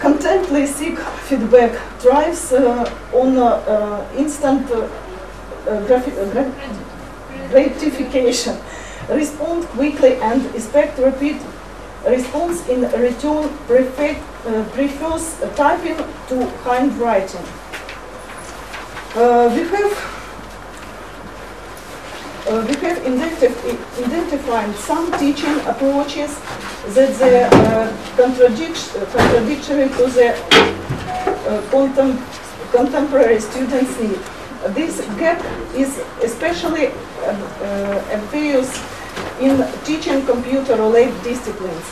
contently seek feedback, drives uh, on uh, uh, instant gratification, respond quickly and expect repeat response in return, prefer, prefers typing to handwriting. We have uh, we have identif- identified some teaching approaches that they uh, contradict- uh, contradictory to the uh, contem- contemporary students' need. This gap is especially uh, obvious in teaching computer-related disciplines.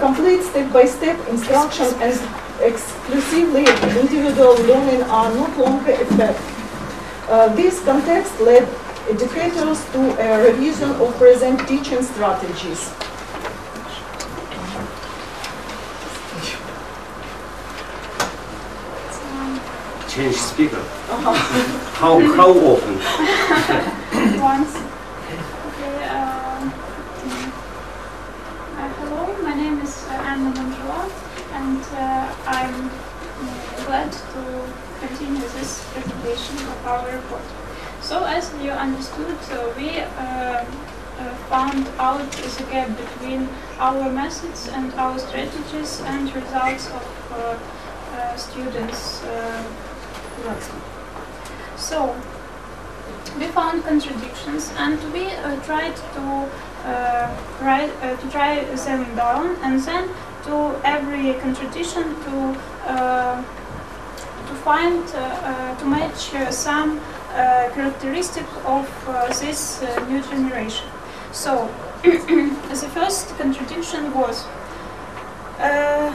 Complete step-by-step instruction and exclusively individual learning are not longer effective. Uh, this context led educators to a revision of present teaching strategies. Change speaker. How how often? once. Okay, um, mm, uh, hello, my name is uh, Anna Manzhula, and uh, I'm glad to continue this presentation of our report. So, as you understood, uh, we uh, uh, found out the gap between our methods and our strategies and results of uh, uh, students'. So, we found contradictions and we tried to uh, write uh, to try them down and then to every contradiction to uh, to find to match some characteristic of uh, this uh, new generation. So the first contradiction was uh,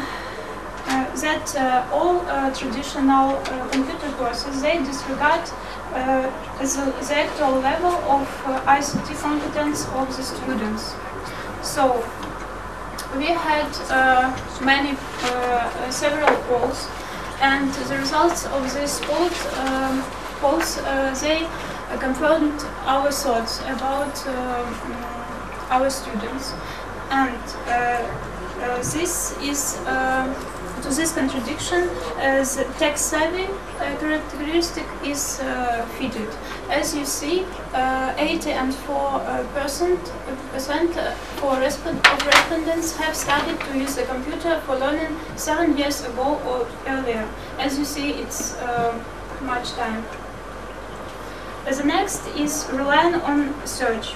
uh, that uh, all uh, traditional uh, computer courses they disregard uh, the, the actual level of uh, ICT competence of the students. So we had uh, many, uh, uh, several polls, and the results of these polls, um, polls uh, they uh, confirmed our thoughts about um, our students, and uh, uh, this is. to this contradiction, uh, the tech-savvy uh, characteristic is uh, fitted. As you see, uh, 80 and 4 uh, percent, percent uh, for respond- of respondents have started to use the computer for learning seven years ago or earlier. As you see, it's uh, much time. The next is relying on search.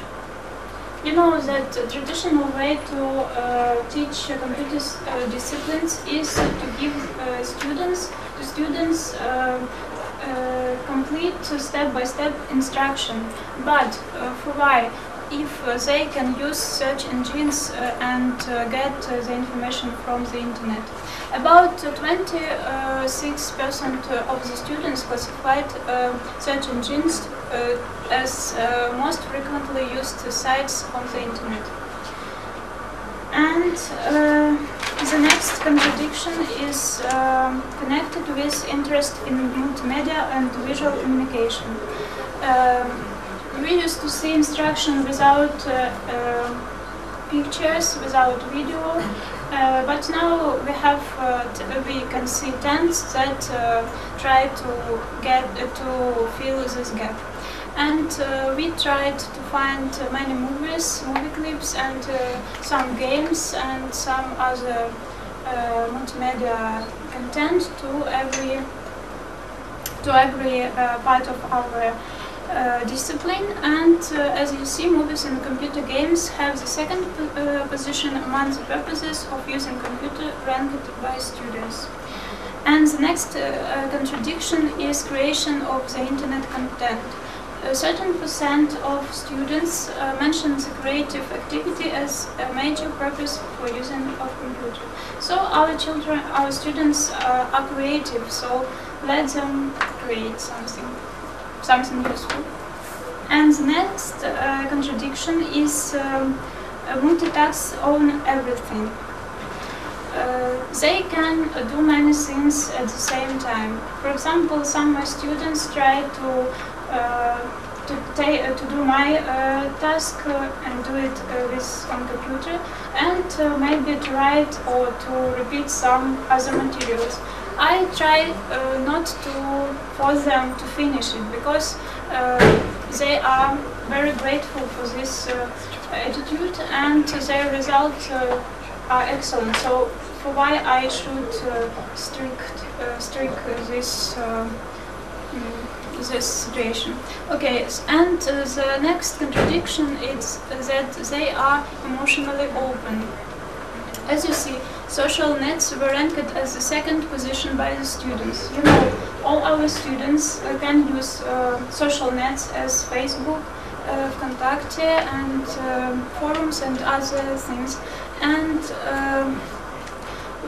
You know that the traditional way to uh, teach computer uh, disciplines is to give uh, students to students uh, uh, complete step-by-step instruction. But uh, for why? If uh, they can use search engines uh, and uh, get uh, the information from the internet. About uh, 26% of the students classified uh, search engines uh, as uh, most frequently used sites on the internet. And uh, the next contradiction is um, connected with interest in multimedia and visual communication. Um, we used to see instruction without uh, um pictures, without video, uh, but now we have uh, we can see tents that uh, try to get uh, to fill this gap. And uh, we tried to find uh, many movies, movie clips, and uh, some games and some other uh, multimedia content to every to every uh, part of our uh, discipline. And uh, as you see, movies and computer games have the second uh, position among the purposes of using computer ranked by students. And the next uh, uh, contradiction is creation of the internet content. A certain percent of students mention the creative activity as a major purpose for using of computer. So our children, our students are creative. So let them create something, something useful. And the next uh, contradiction is um, uh, multitask on everything. Uh, they can do many things at the same time. For example, some students try to uh, to, uh, to do my task and do it with on computer and maybe to write or to repeat some other materials. I try uh, not to force them to finish it because uh, they are very grateful for this uh, attitude and their results uh, are excellent. So for why I should uh, strict uh, strict this mm, this situation. Okay, and the next contradiction is that they are emotionally open. As you see, social nets were ranked as the second position by the students. You know, all our students uh, can use uh, social nets as Facebook, uh, Vkontakte, and um forums and other things. And um,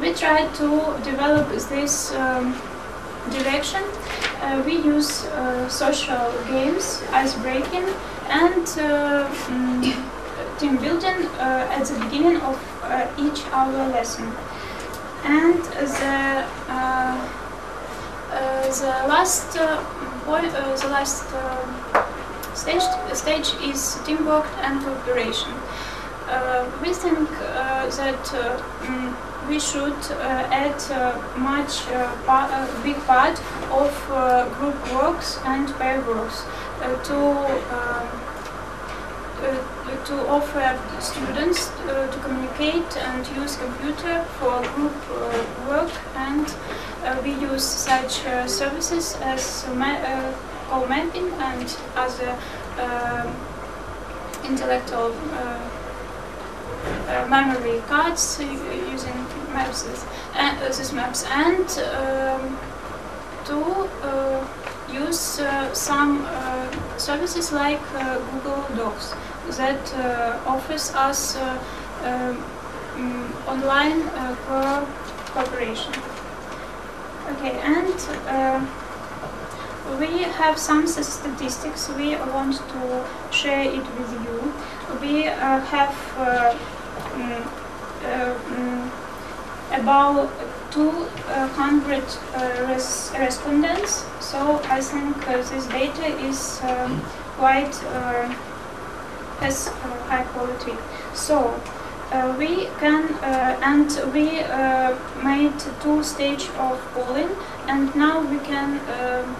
we try to develop this um, direction. Uh, we use uh, social games, ice breaking, and uh, mm, team building uh, at the beginning of uh, each hour lesson. And the uh, the last the last uh, stage stage is teamwork and cooperation. We think that mm, we should uh, add uh, much uh, pa- big part of group works and pair works to um, to offer students uh, to communicate and use computer for group uh, work and uh, we use such services as ma- uh, co-mapping and other intellectual uh, memory cards using maps and uh, maps and um, to use some services like Google Docs that uh, offers us uh, um, mm, online uh, co- cooperation. Okay, and we have some statistics we want to share it with you. We uh, have uh, mm, uh, mm, about 200 uh, res- respondents, so I think this data is um, quite has high quality. So uh, we can uh, and we uh, made two stage of polling, and now we can um,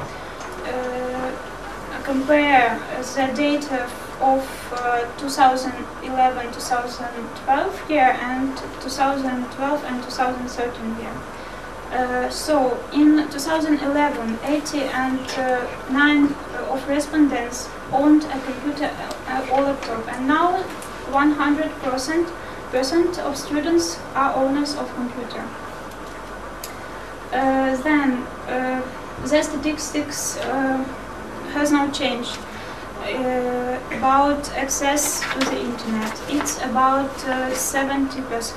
compare the data of uh, 2011-2012 year and 2012 and 2013 year. Uh, so in 2011, 80 and uh, 9 of respondents owned a computer uh, or laptop, and now 100% of students are owners of computer. Uh, then uh, the statistics uh, has not changed uh, about access to the internet. It's about uh, 70%.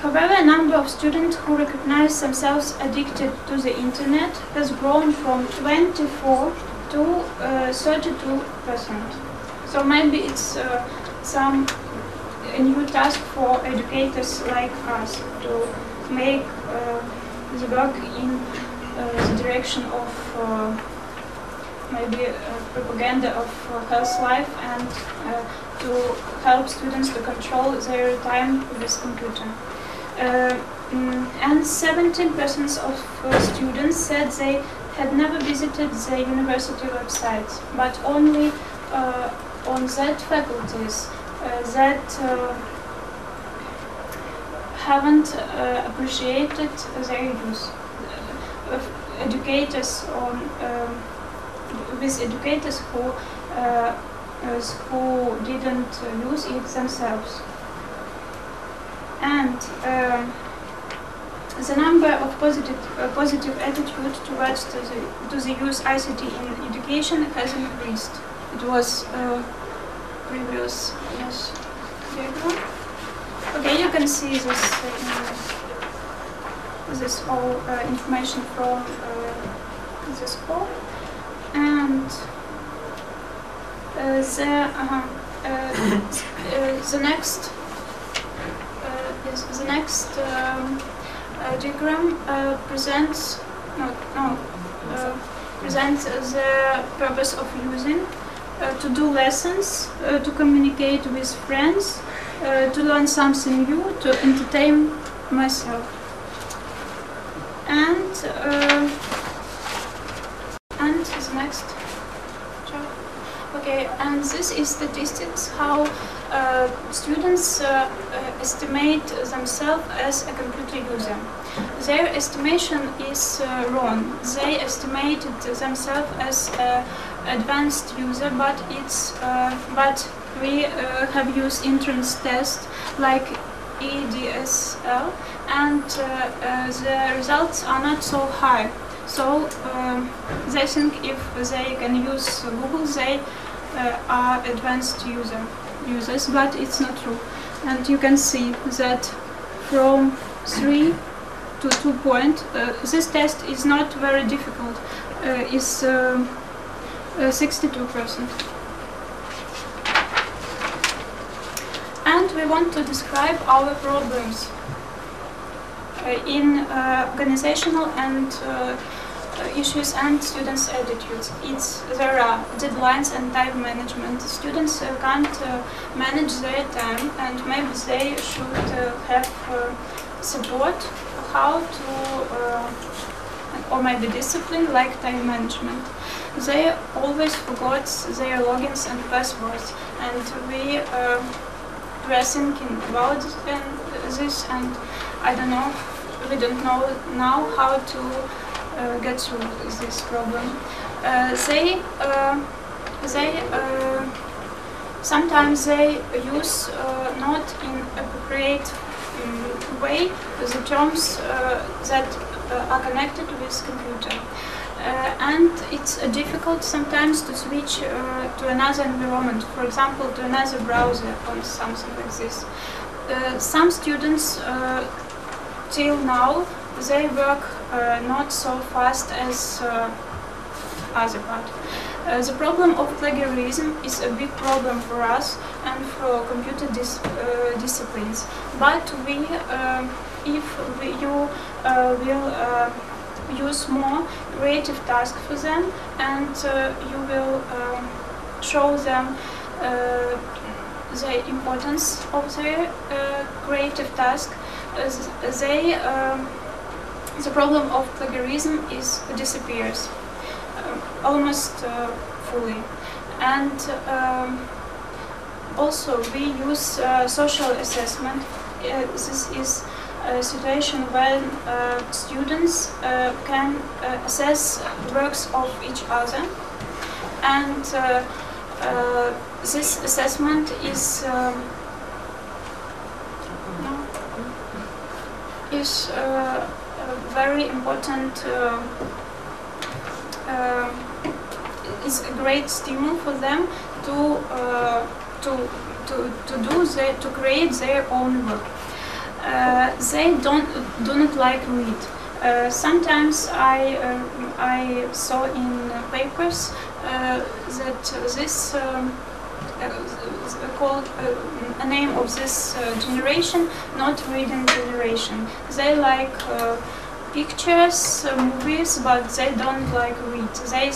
However, a number of students who recognize themselves addicted to the internet has grown from 24 to uh, 32%. So maybe it's uh, some a new task for educators like us to make uh, the work in uh, the direction of uh, maybe uh, propaganda of uh, health life and uh, to help students to control their time with computer. Uh, mm, and 17% of uh, students said they had never visited the university website, but only uh, on that faculties uh, that uh, haven't uh, appreciated their use. Uh, educators on um, with educators who uh, uh, who didn't uh, use it themselves. And um, the number of positive uh, positive attitude towards to the, to the use ICT in education has increased. It was uh, previous yes diagram. Okay, you can see this uh, this all uh, information from uh, the school and uh, the uh, uh, uh, the next uh, yes, the next um, uh, diagram uh, presents no no uh, present the purpose of using, uh, to do lessons, uh, to communicate with friends, uh, to learn something new, to entertain myself. And and the next and this is statistics how uh, students uh, uh, estimate themselves as a computer user. Their estimation is wrong. They estimated themselves as an advanced user, but it's but we have used entrance tests like EDSL, and uh, uh, the results are not so high. So um, they think if they can use Google, they are advanced user users, but it's not true. And you can see that from three to two point, uh, this test is not very difficult. Uh, is uh, 62 percent. And we want to describe our problems uh, in uh, organizational and uh, issues and students' attitudes. It's, there are deadlines and time management. Students uh, can't uh, manage their time and maybe they should uh, have support how to, or maybe discipline like time management. They always forgot their logins and passwords and we uh, thinking about this and I don't know, we don't know now how to get through this problem. Uh, they uh, they uh, sometimes they use uh, not in appropriate um, way the terms uh, that are connected with computer. and it's difficult sometimes to switch to another environment, for example, to another browser or something like this. some students till now they work uh, not so fast as uh, other part. Uh, the problem of plagiarism is a big problem for us and for computer dis disciplines. But we, if we, you will use more creative tasks for them and you will um, show them uh, the importance of their uh, creative task. Uh, they um, the problem of plagiarism is disappears uh, almost uh, fully. And um, also we use uh, social assessment. Uh, this is a situation when uh, students uh, can assess works of each other. And this assessment is um, is very important uh, uh, is a great stimul for them to uh, to to to do their, to create their own work. they don't do not like read. Uh, sometimes I uh, I saw in papers uh, that this um, called a name of this generation not reading generation. They like pictures, movies, but they don't like read. They,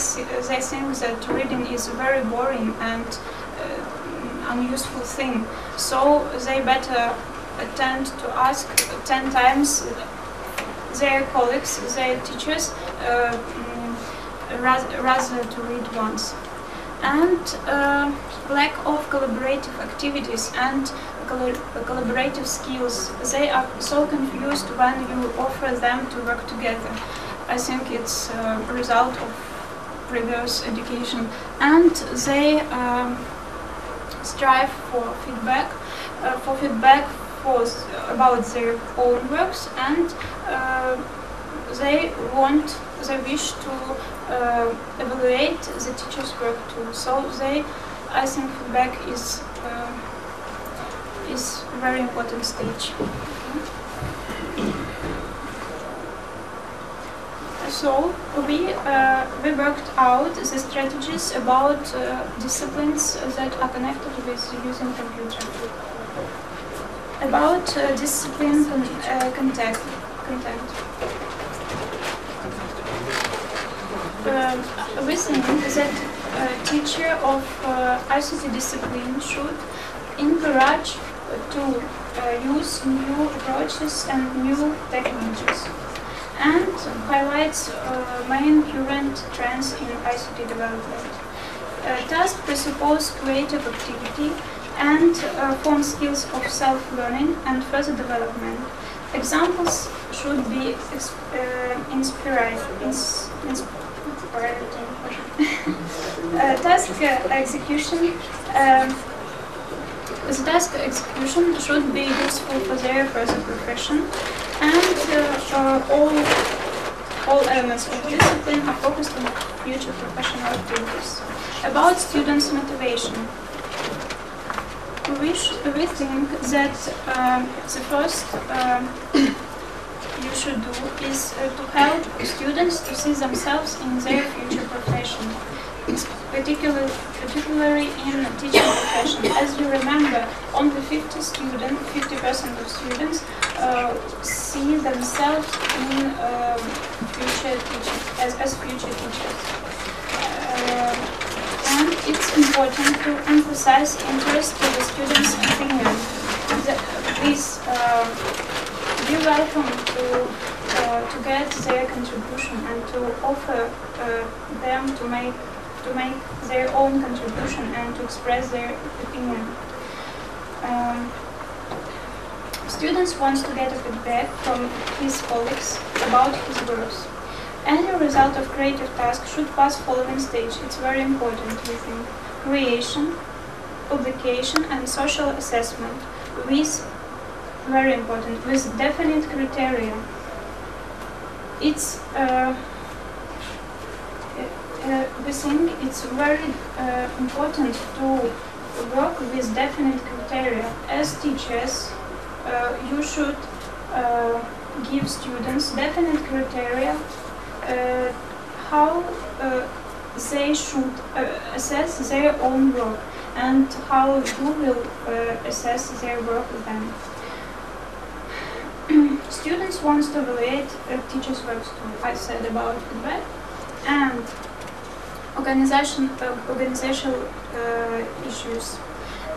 they think that reading is a very boring and uh, unuseful thing. So they better attempt to ask 10 times their colleagues, their teachers, uh, mm, rather, rather to read once. And uh, lack of collaborative activities and collaborative skills. They are so confused when you offer them to work together. I think it's a result of previous education. And they um, strive for feedback, uh, for feedback for, about their own works and uh, they want, they wish to uh, evaluate the teacher's work too. So they, I think feedback is uh, is a very important stage. So we, uh, we worked out the strategies about uh, disciplines that are connected with using computer. About uh, discipline con uh, content. content. um, we think that a teacher of uh, ICT discipline should encourage to uh, use new approaches and new technologies and highlights uh, main current trends in ICT development. Uh, task presuppose creative activity and uh, form skills of self-learning and further development. Examples should be uh, inspiring. Ins- uh, task uh, the task execution should be useful for their further profession, and uh, uh, all all elements of discipline are focused on future professional activities. About students' motivation, we, we think that um, the first um, you should do is uh, to help students to see themselves in their future profession, particularly, particularly in teaching profession. As you remember, only 50 students, 50% of students uh, see themselves in um, future teachers as, as future teachers. Uh, and it's important to emphasize interest to the students' opinion. The, please uh, be welcome to uh, to get their contribution and to offer uh, them to make to make their own contribution and to express their opinion. Um, students wants to get a feedback from his colleagues about his works. Any result of creative task should pass following stage. It's very important, we think. Creation, publication, and social assessment with very important with definite criteria. It's uh, uh, we think it's very uh, important to work with definite criteria. As teachers, uh, you should uh, give students definite criteria uh, how uh, they should uh, assess their own work and how you will assess their work them. Students want to evaluate teacher's work too. I said about feedback and organization uh, organizational uh, issues.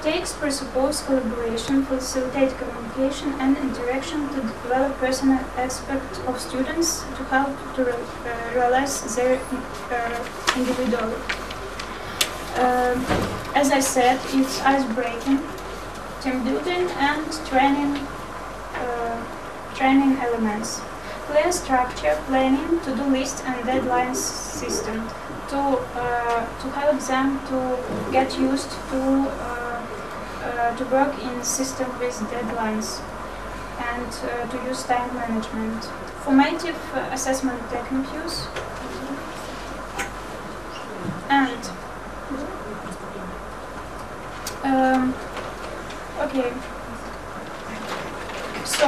Takes presuppose collaboration, facilitate communication and interaction to develop personal aspects of students to help to re- uh, realize their individuality. Um, as I said, it's ice breaking, team building, and training training elements. Clear structure, planning, to-do list, and deadlines system to uh, to help them to get used to uh, uh, to work in system with deadlines and to use time management. Formative assessment techniques and um, okay. So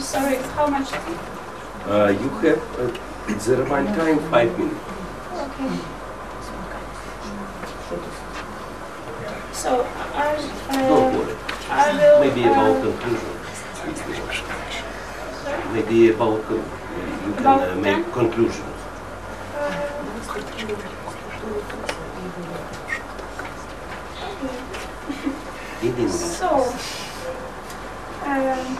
sorry, how much? Uh, you have uh, the Roman time five minutes. Okay. So I, uh. I will. Maybe about uh, conclusion. sorry? Maybe about con- you can About uh, make ten? conclusions. So, um,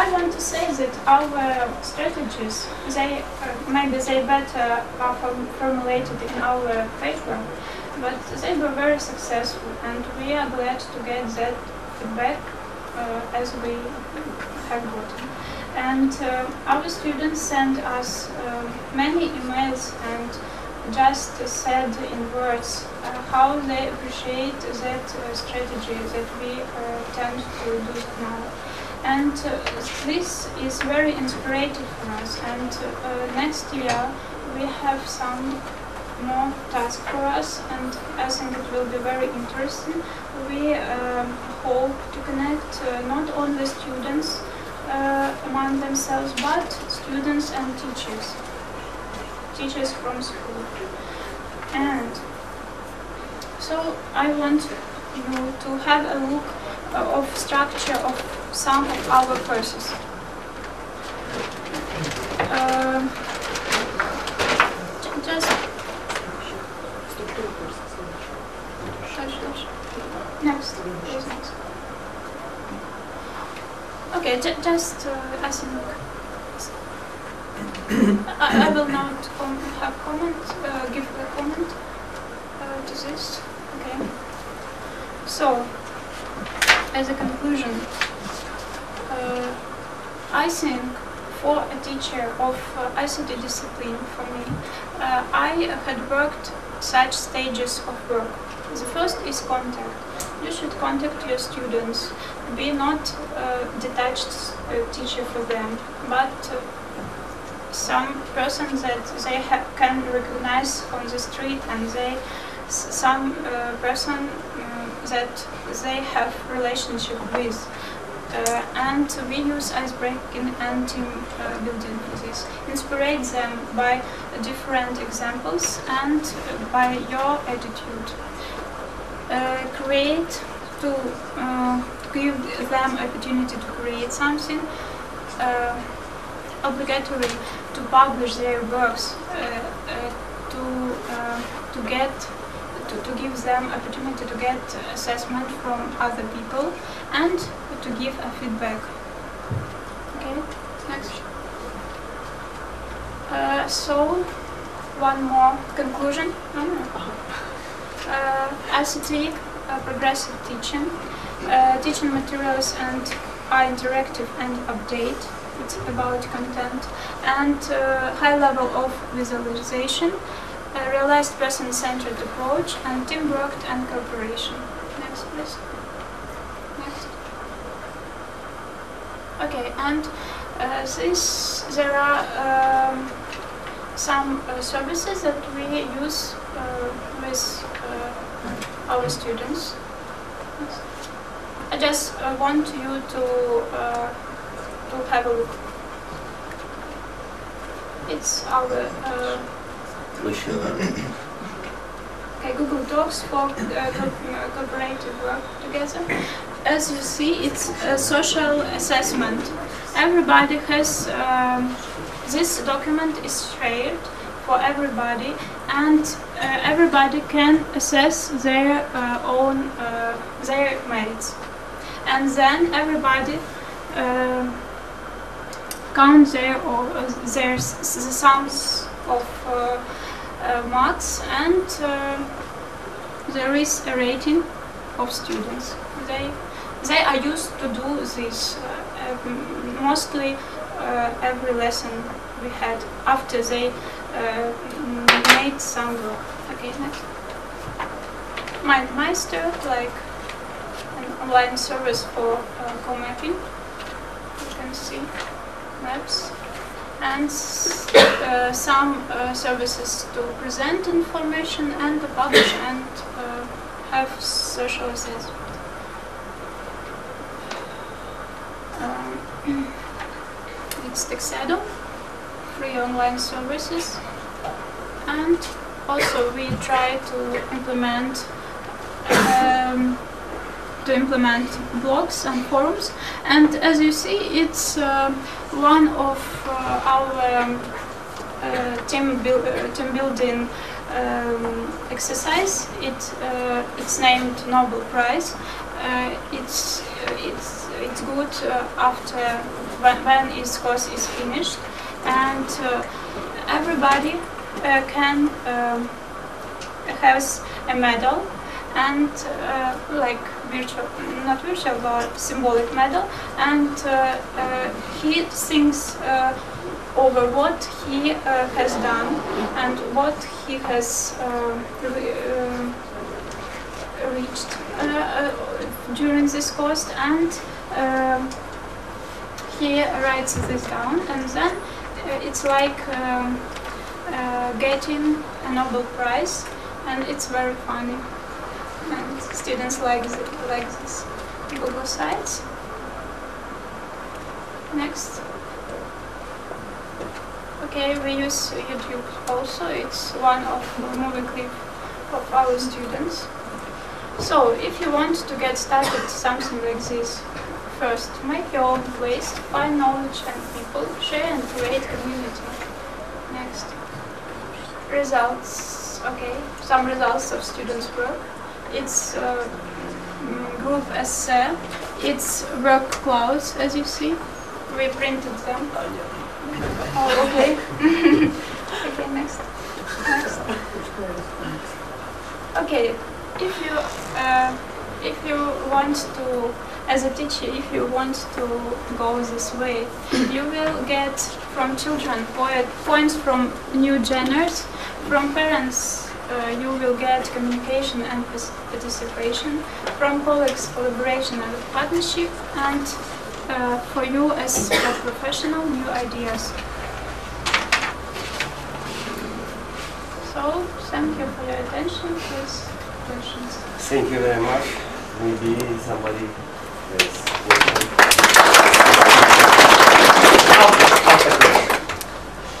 I want to say that our strategies, they uh, maybe they better are form- formulated in our paper, but they were very successful, and we are glad to get that feedback uh, as we have gotten. And uh, our students sent us uh, many emails and just said in words uh, how they appreciate that uh, strategy that we uh, tend to do now. And uh, this is very inspiring for us. And uh, next year we have some more tasks for us, and I think it will be very interesting. We um, hope to connect uh, not only students among themselves, but students and teachers teachers from school. And so I want you to have a look of structure of some of our courses. ju- just next. Okay, ju- just uh, I think I, I will not com- have comment, uh, give a comment uh, to this. Okay. So, as a conclusion, uh, I think for a teacher of uh, ICT discipline for me, uh, I had worked such stages of work. The first is contact. You should contact your students. Be not uh, detached uh, teacher for them, but uh, some person that they can recognize on the street and they some person that they have relationship with uh, and we use icebreaking and team uh, building for this inspire them by different examples and by your attitude. Uh, create to uh, give them opportunity to create something uh, obligatory to publish their works, uh, to to get to, to give them opportunity to get assessment from other people and to give a feedback. Okay, next. Uh, so one more conclusion. No, no. Uh, ICT, uh, progressive teaching, uh, teaching materials and are interactive and update it's about content and uh, high level of visualization, a realized person-centered approach, and teamwork and cooperation. Next, please. Next. Okay, and uh, there are um, some uh, services that we use uh, with uh, our students. I just uh, want you to uh, to have a look. It's our okay, Google Docs for uh, uh, work together. As you see, it's a social assessment. Everybody has um, this document is shared for everybody, and uh, everybody can assess their uh, own uh, their merits, and then everybody. um count their or uh, their the sums of marks and uh, there is a rating of students. They they are used to do this uh, um, mostly uh, every lesson we had after they uh, made some work. Okay, next. MindMeister, like an online service for uh, co-mapping. You can see maps and uh, some uh, services to present information and to publish and uh, have social assessment. Um, it's Texedo, free online services, and also we try to implement um, to implement blogs and forums. And as you see, it's uh, one of uh, our um, uh, team, buil- uh, team building um, exercise. It uh, it's named Nobel Prize. Uh, it's it's it's good after when, when its course is finished, and everybody can um, has a medal and like virtual, not virtual, but symbolic medal, and uh, uh, he thinks uh, over what he has done and what he has re- uh, reached during this course, and um he writes this down, and then it's like um, uh, getting a Nobel Prize, and it's very funny and students like like this Google Sites. Next. Okay, we use YouTube also. It's one of the movie clip of our students. So, if you want to get started something like this First, make your own place, find knowledge and people, share and create community. Next, results. Okay, some results of students' work. It's uh, mm, group essay. It's word clouds, as you see. We printed them. Oh, okay. okay, next. Next. Okay, if you uh, if you want to, as a teacher, if you want to go this way, you will get from children po- points from new genres, from parents. Uh, you will get communication and participation from colleagues collaboration and partnership and uh, for you as a professional new ideas. So thank you for your attention. Please questions. Thank you very much. Maybe somebody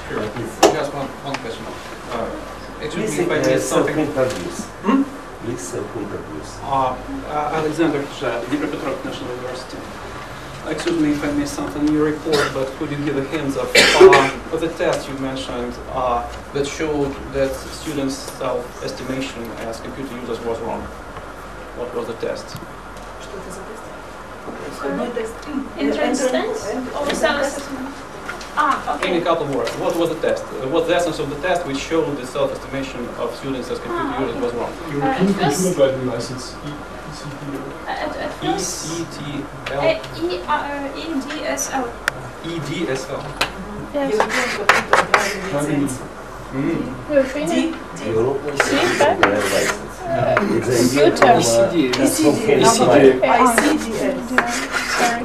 Sure. Just one, one question. Uh, Excuse Please me if I uh, missed something. self-introduce. Hmm? Please self-introduce. Uh, uh, Alexander Kuzha, Dnipropetrovsk National University. Excuse me if I missed something in your report, but could you give a hint of, uh, of the test you mentioned uh, that showed that students' self-estimation as computer users was wrong? What was the test? entrance test or self-assessment ah In a okay couple words, what was the test? Uh, What's the essence of the test which showed the self-estimation of students as computer Ah, users was wrong? Uh, European it was- Driving License, E- ECDL. at, at E first C T uh, L E uh, EDSL E D S L. yes. Driving Mm. European European Feedback? Driver license. It's a Computer. idea from, uh, ECDL. from Henry ECDL. Smith. ICDS. Sorry.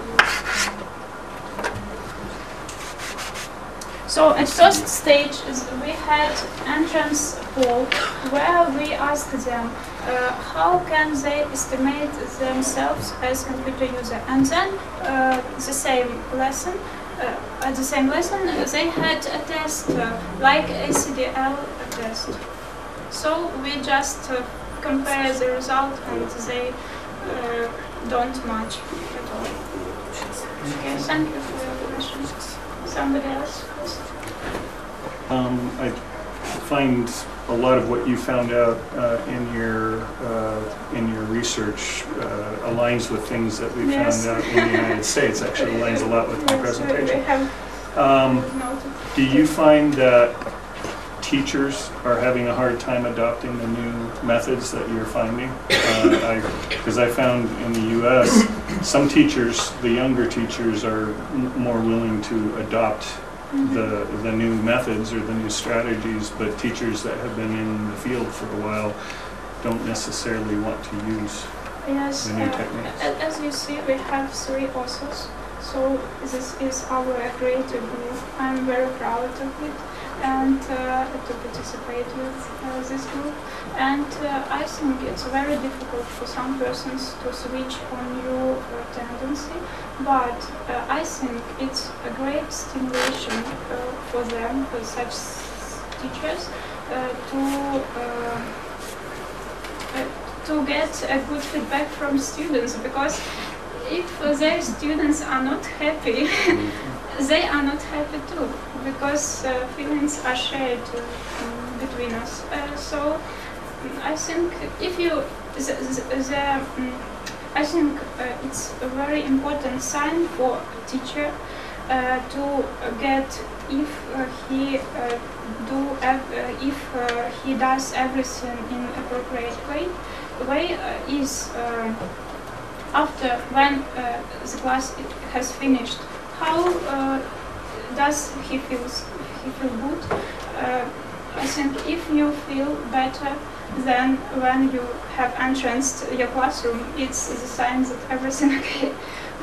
So at first stage we had entrance poll where we asked them uh, how can they estimate themselves as computer user and then uh, the same lesson uh, at the same lesson they had a test uh, like ACDL test. So we just uh, compare the result and they uh, don't match at all. Okay, thank you for your question. Somebody else? Um, I find a lot of what you found out uh, in your uh, in your research uh, aligns with things that we Yes. found out in the United States. Actually, aligns a lot with my Yes, we- we presentation. Um, do you find that teachers are having a hard time adopting the new methods that you're finding? Because I found in the U.S. some teachers, the younger teachers, are m- more willing to adopt the, the new methods or the new strategies, but teachers that have been in the field for a while don't necessarily want to use Yes, the new uh, techniques. as you see, we have three authors. So this is our creative group. I'm very proud of it and uh, to participate with uh, this group. And uh, I think it's very difficult for some persons to switch on new uh, tendency, but I think it's a great stimulation for them, for such teachers, to to get a good feedback from students because if their students are not happy, they are not happy too because uh, feelings are shared uh, between us. Uh, so I think if you the, the, the mm, I think uh, it's a very important sign for a teacher uh, to get if he do if he does everything in appropriate way way is after when the class has finished how does he feel he feel good? Uh, I think if you feel better than when you have entranced your classroom it's the sign that everything okay.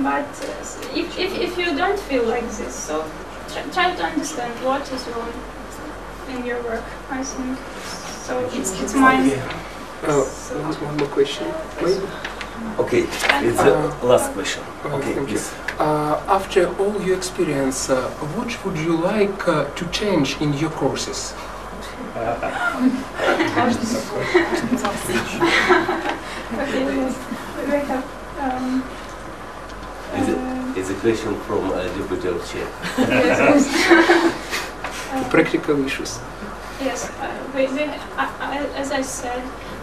But uh, if, if, if you don't feel like this so try, try to understand what is wrong in your work I think. So it's, it's mine. Uh, one, one more question, maybe. Okay, it's the last question. Uh, Okay, thank you. please. Uh, after all your experience, uh, what would you like uh, to change in your courses? Okay, yes. We have um, Is it- uh, question from uh, Deputy Chair. Yes, yes. Uh, Practical issues. Yes, uh, we, we, uh, uh, as I said,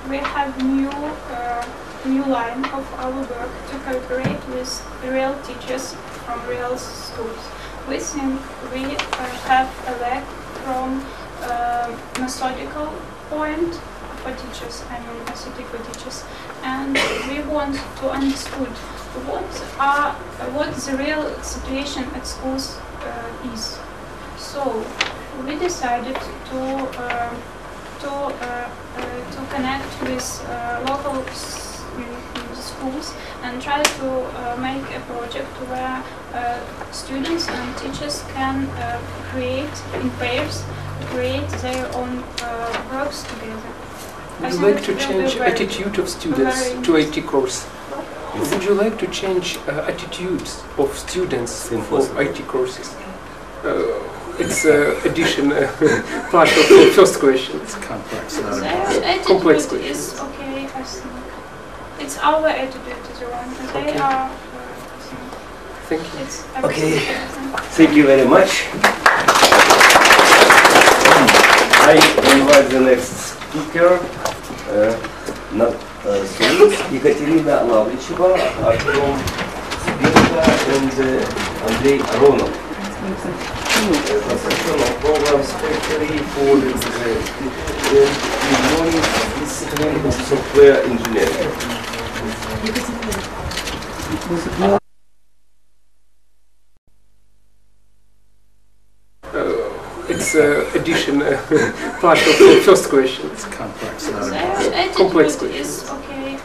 we have new uh, new line of our work to cooperate with real teachers from real schools. We think we uh, have a lack from uh, methodical point for teachers, I mean ICT for teachers, and we want to understood what are what the real situation at schools uh, is. So we decided to uh, to uh, to connect with uh, local schools and try to uh, make a project where uh, students and teachers can uh, create in pairs create their own uh, works together. Would you like to it will be change attitude of students to IT course? Would you like to change uh, attitudes of students Impossible. for IT courses? Uh, it's uh, addition uh, part of the first question. It's complex, not Complex attitude is okay, I think. It's our educators around, and okay. they are. Thank you. Okay. Thank you very much. I invite the next speaker, uh, not uh, sorry, Екатерина Лаврищева, Артем Спирка, and uh, Andrei Aronov. The session for the, the, discipline of software engineering. Uh, it's uh, addition uh, part of the first question. It's complex, not Their Complex attitude is okay,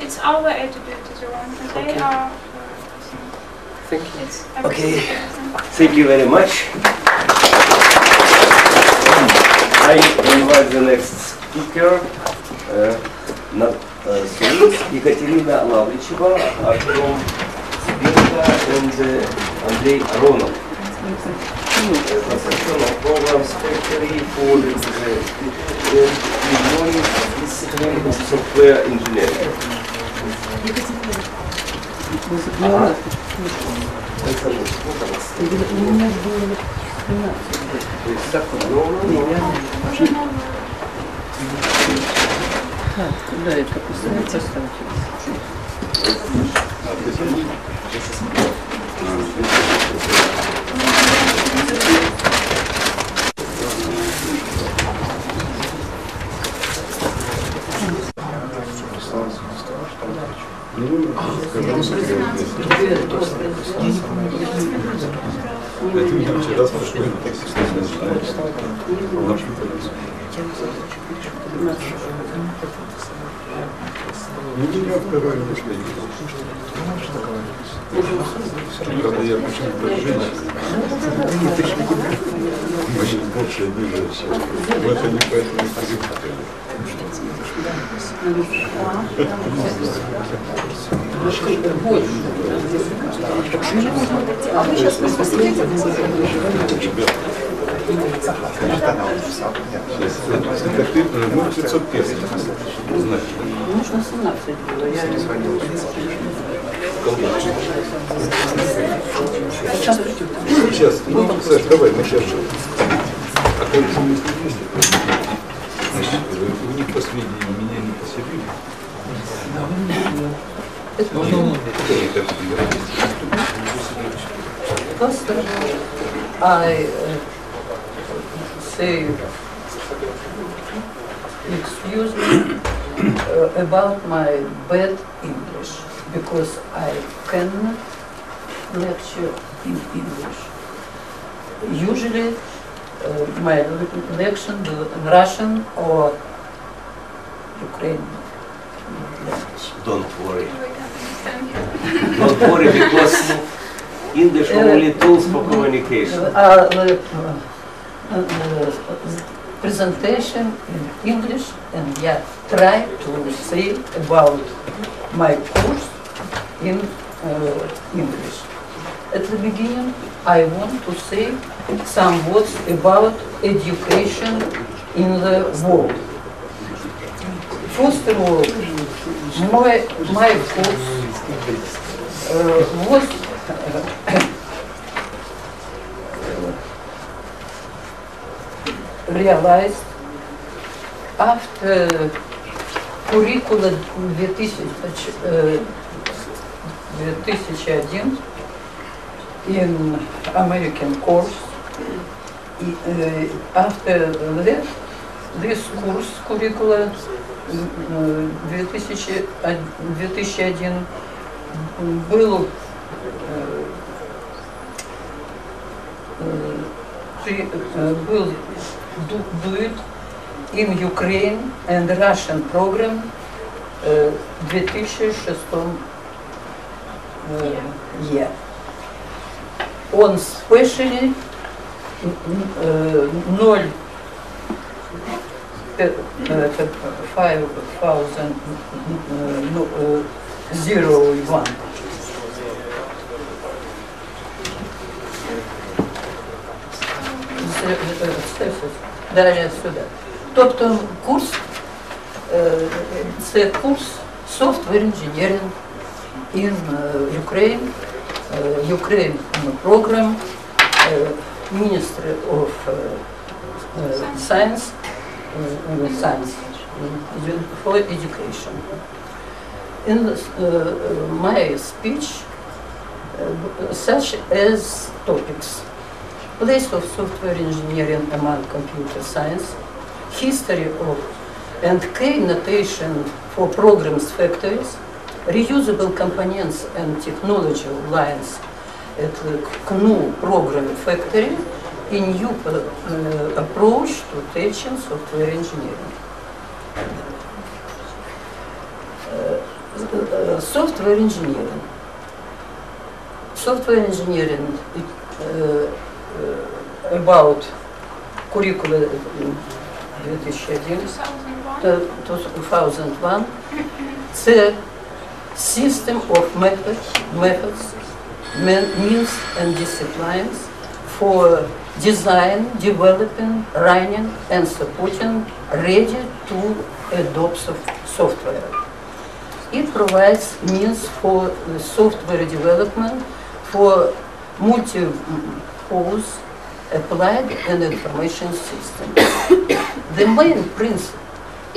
It's our attitude is wrong. They Okay. are, uh, I think, Thank you. it's Okay. Thank you very much. I invite the next speaker, uh, Суиц, Екатерина Лавричева, Артем Цибенко and Андрей Аронов. Concession of programs factory for the engineering discipline of software engineering. Ага. У меня было 13. То есть, так, ну, ну, ну. Так, куда это поставить? Поставить. Это меня вчера спрашивали, так сейчас не знаю. Нашу полицию. Нашу меня второй Когда я начал прожить, очень больше обижался. Вот они поэтому и перепутали. Так что не можно. А вы сейчас посмотрите. Э, ну, 500 песо. Нужно 17 было. Я перезвонил. Сейчас. Сейчас. Ну, Саш, давай, мы сейчас же. А как же Значит, э, у них по сведениям меня не поселили. Ну, ну, это Костер. А, say, excuse me uh, about my bad English because I cannot lecture in English. Usually, uh, my le- lecture in Russian or Ukrainian language. Don't worry. Don't worry because English only tools for communication. Uh, uh, uh, presentation in English and yeah, try to say about my course in uh, English. At the beginning, I want to say some words about education in the world. First of all, my, my course uh, was realized after curricula 2000, э, 2001 in American course. Э, After that, this course curricula э, 2000 од- 2001 был э, э, э, был do, do it in Ukraine and Russian program э, 2006 э, year. Он specially э, ноль э, это далі сюди. Тобто курс це курс Software Engineering in Ukraine, Ukraine Program, Ministry of Science, Science for Education. In my speech, such as topics. Place of software engineering among computer science, history of and key notation for programs factories, reusable components and technology lines at the program factory, a new uh, approach to teaching software engineering. Uh, uh, software engineering. Software engineering uh, about curricula 2001 2001. 2001 це system of methods, methods means and disciplines for design, developing, running and supporting ready to adopt software. It provides means for software development for multi-pose applied and information system. the main principle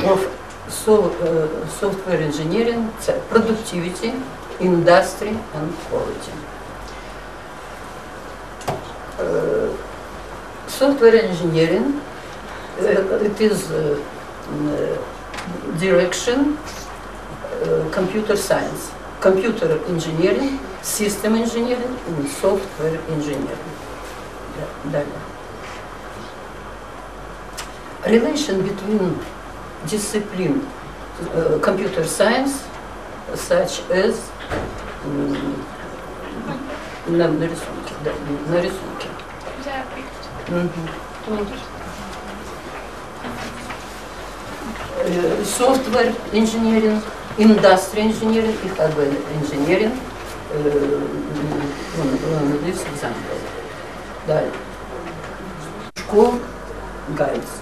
of so, uh, software engineering is productivity, industry and quality. Uh, software engineering, uh, it is uh, mm, direction, uh, computer science, computer engineering, system engineering and software engineering. Да- Далее. Relation between discipline uh, computer science such as на, на рисунке, да, на рисунке. Э, Software engineering, industry engineering и hardware engineering. э, one- one of these Далее. School guides.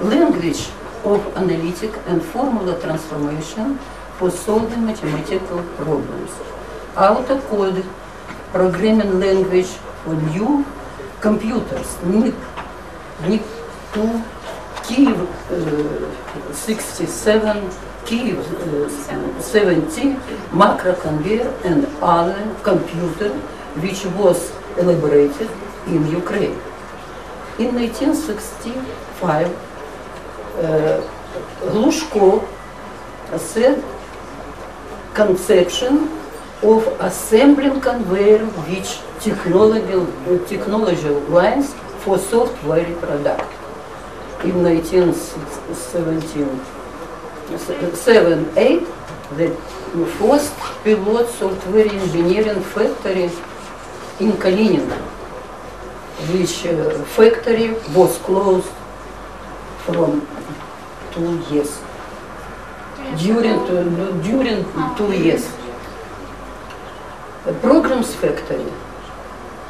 Language of analytic and formula transformation for solving mathematical problems. Autocode programming language for new computers. NIP, NIP 2, Kiev uh, 67, Kiev uh, 70, macro conveyor and other computer which was elaborated in Ukraine. In 1965, uh, Glushkov said conception of assembling conveyor which technology, technology lines for software product. In 1917, 7, 8, the first pilot software engineering factory in Kaliningrad, which uh, factory was closed from two years during two, during two years. The programs factory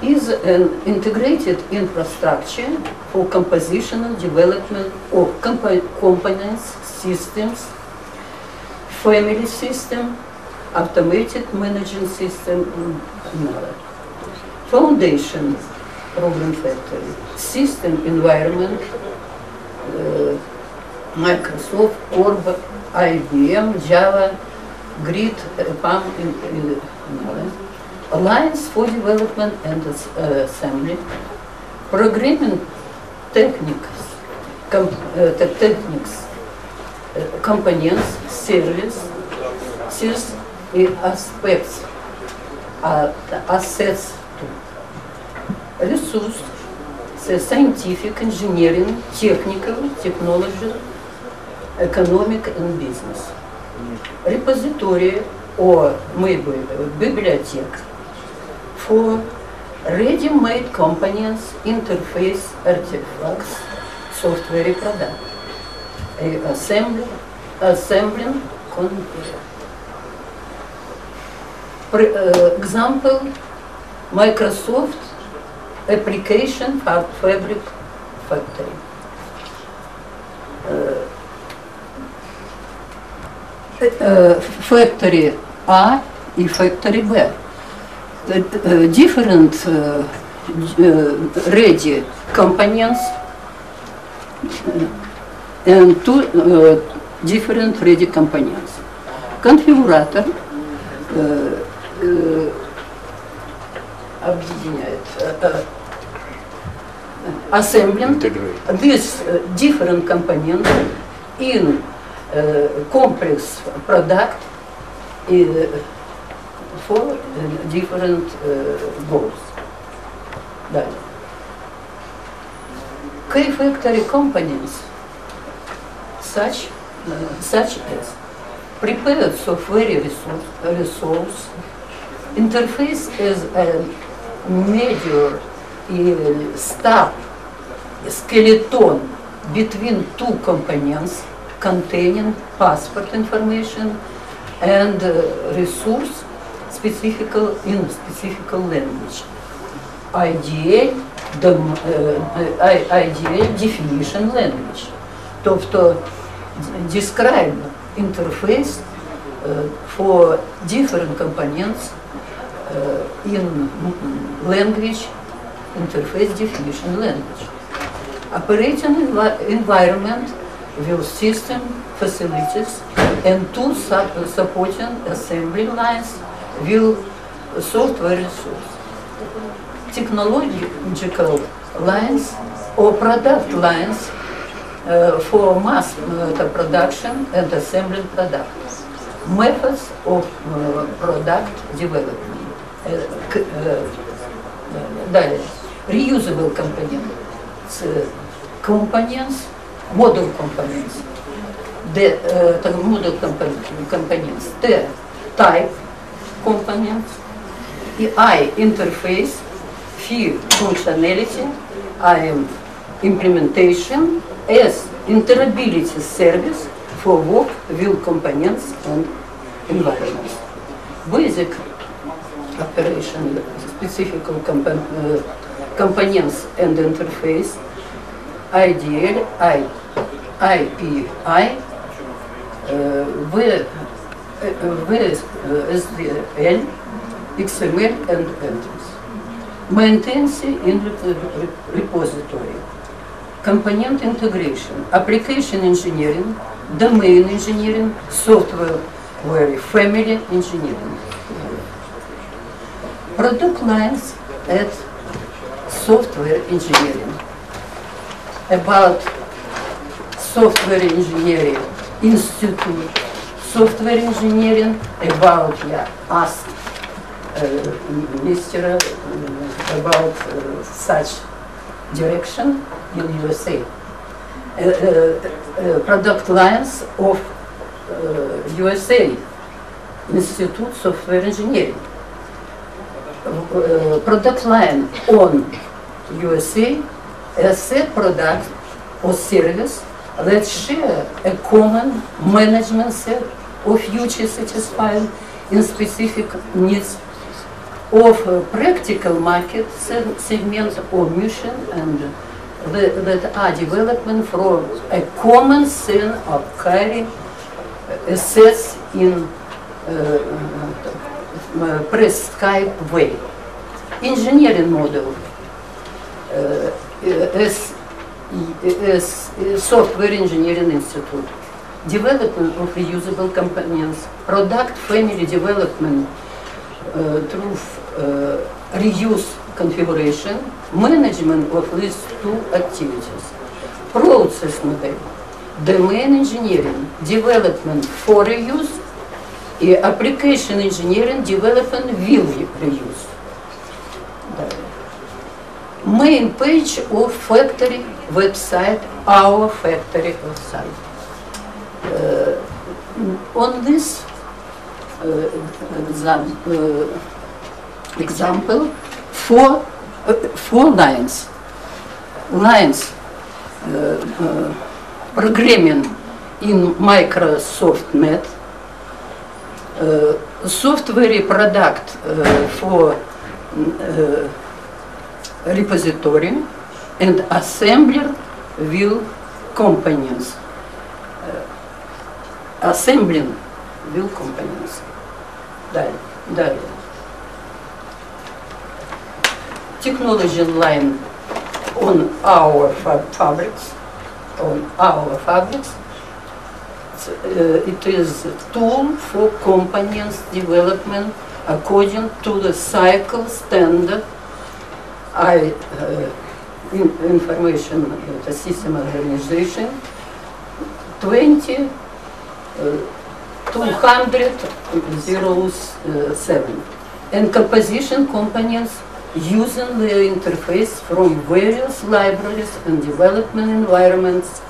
is an integrated infrastructure for compositional development of compo- components, systems, family system, automated managing system in another. Foundation program factory, system environment, uh, Microsoft, Corba, IBM, Java, Grid, uh, PAM another. Alliance for Development and uh, Assembly, Programming Techniques, com, uh, te- techniques, uh, components, service, и aspects, uh, assets so scientific, engineering, technical, technology, economic and business. Repository or maybe uh, bibliothèque for ready-made components, interface, artifacts, software product, assembly, assembling, con- Pre- uh, example, Microsoft application for fabric factory. Uh, uh, factory A and factory B. Uh, different ready components and two uh, different ready components. Configurator uh, uh, объединяет э, э, assembling these uh, different components in uh, complex product uh, for uh, different uh, goals. Далее. Key factory components such, uh, such as prepared software resource, resource interface as a major uh, step skeleton between two components containing passport information and uh, resource specific in specific language. IDL, дом- е, е, IDL definition language. Тобто d- describe interface uh, for different components uh, in mm, language, interface definition language. Operating environment will system facilities and su- supporting assembly lines will software resource. Technological lines or product lines uh, for mass uh, production and assembly products. Methods of uh, product development. далее. Reusable компонент. Компонент, модуль компонент. D, модуль компонент. T, type компонент. И I, интерфейс. F, functionality. IM, implementation. S, interoperability service for work, will components and environments. Basic operation specific compo- uh, components and interface, IDL, I, IPI, uh, V, uh, VSDL, XML and entries. Maintenance in rep- repository. Component integration, application engineering, domain engineering, software family engineering. Product lines at software engineering. About software engineering institute, software engineering, about yeah, us, uh, uh, about uh, such direction in USA. Uh, uh, uh, product lines of USA, Institute Software Engineering. Uh, product line on USA as a product or service that share a common management set of future satisfying in specific needs of a practical market se- segment or mission and the- that are development from a common scene of carry assets in uh, prescribed way. Engineering model is, is Software Engineering Institute. Development of reusable components, product family development uh, through uh, reuse configuration, management of these two activities, process model, domain engineering, development for reuse, application engineering development will reuse. Main page of factory website, our factory website. Uh, on this uh, exam, uh, example, four, four lines. Lines programming in Microsoft Net software product uh, for uh, repository and assembler will components. Uh, assembling will components. Далее. Далее. Technology line on our fa- fabrics, on our fabrics. uh, it is a tool for components development according to the cycle standard. I, uh, in- information uh, system organization. 20 uh, 207 and composition components using the interface from various libraries and development environments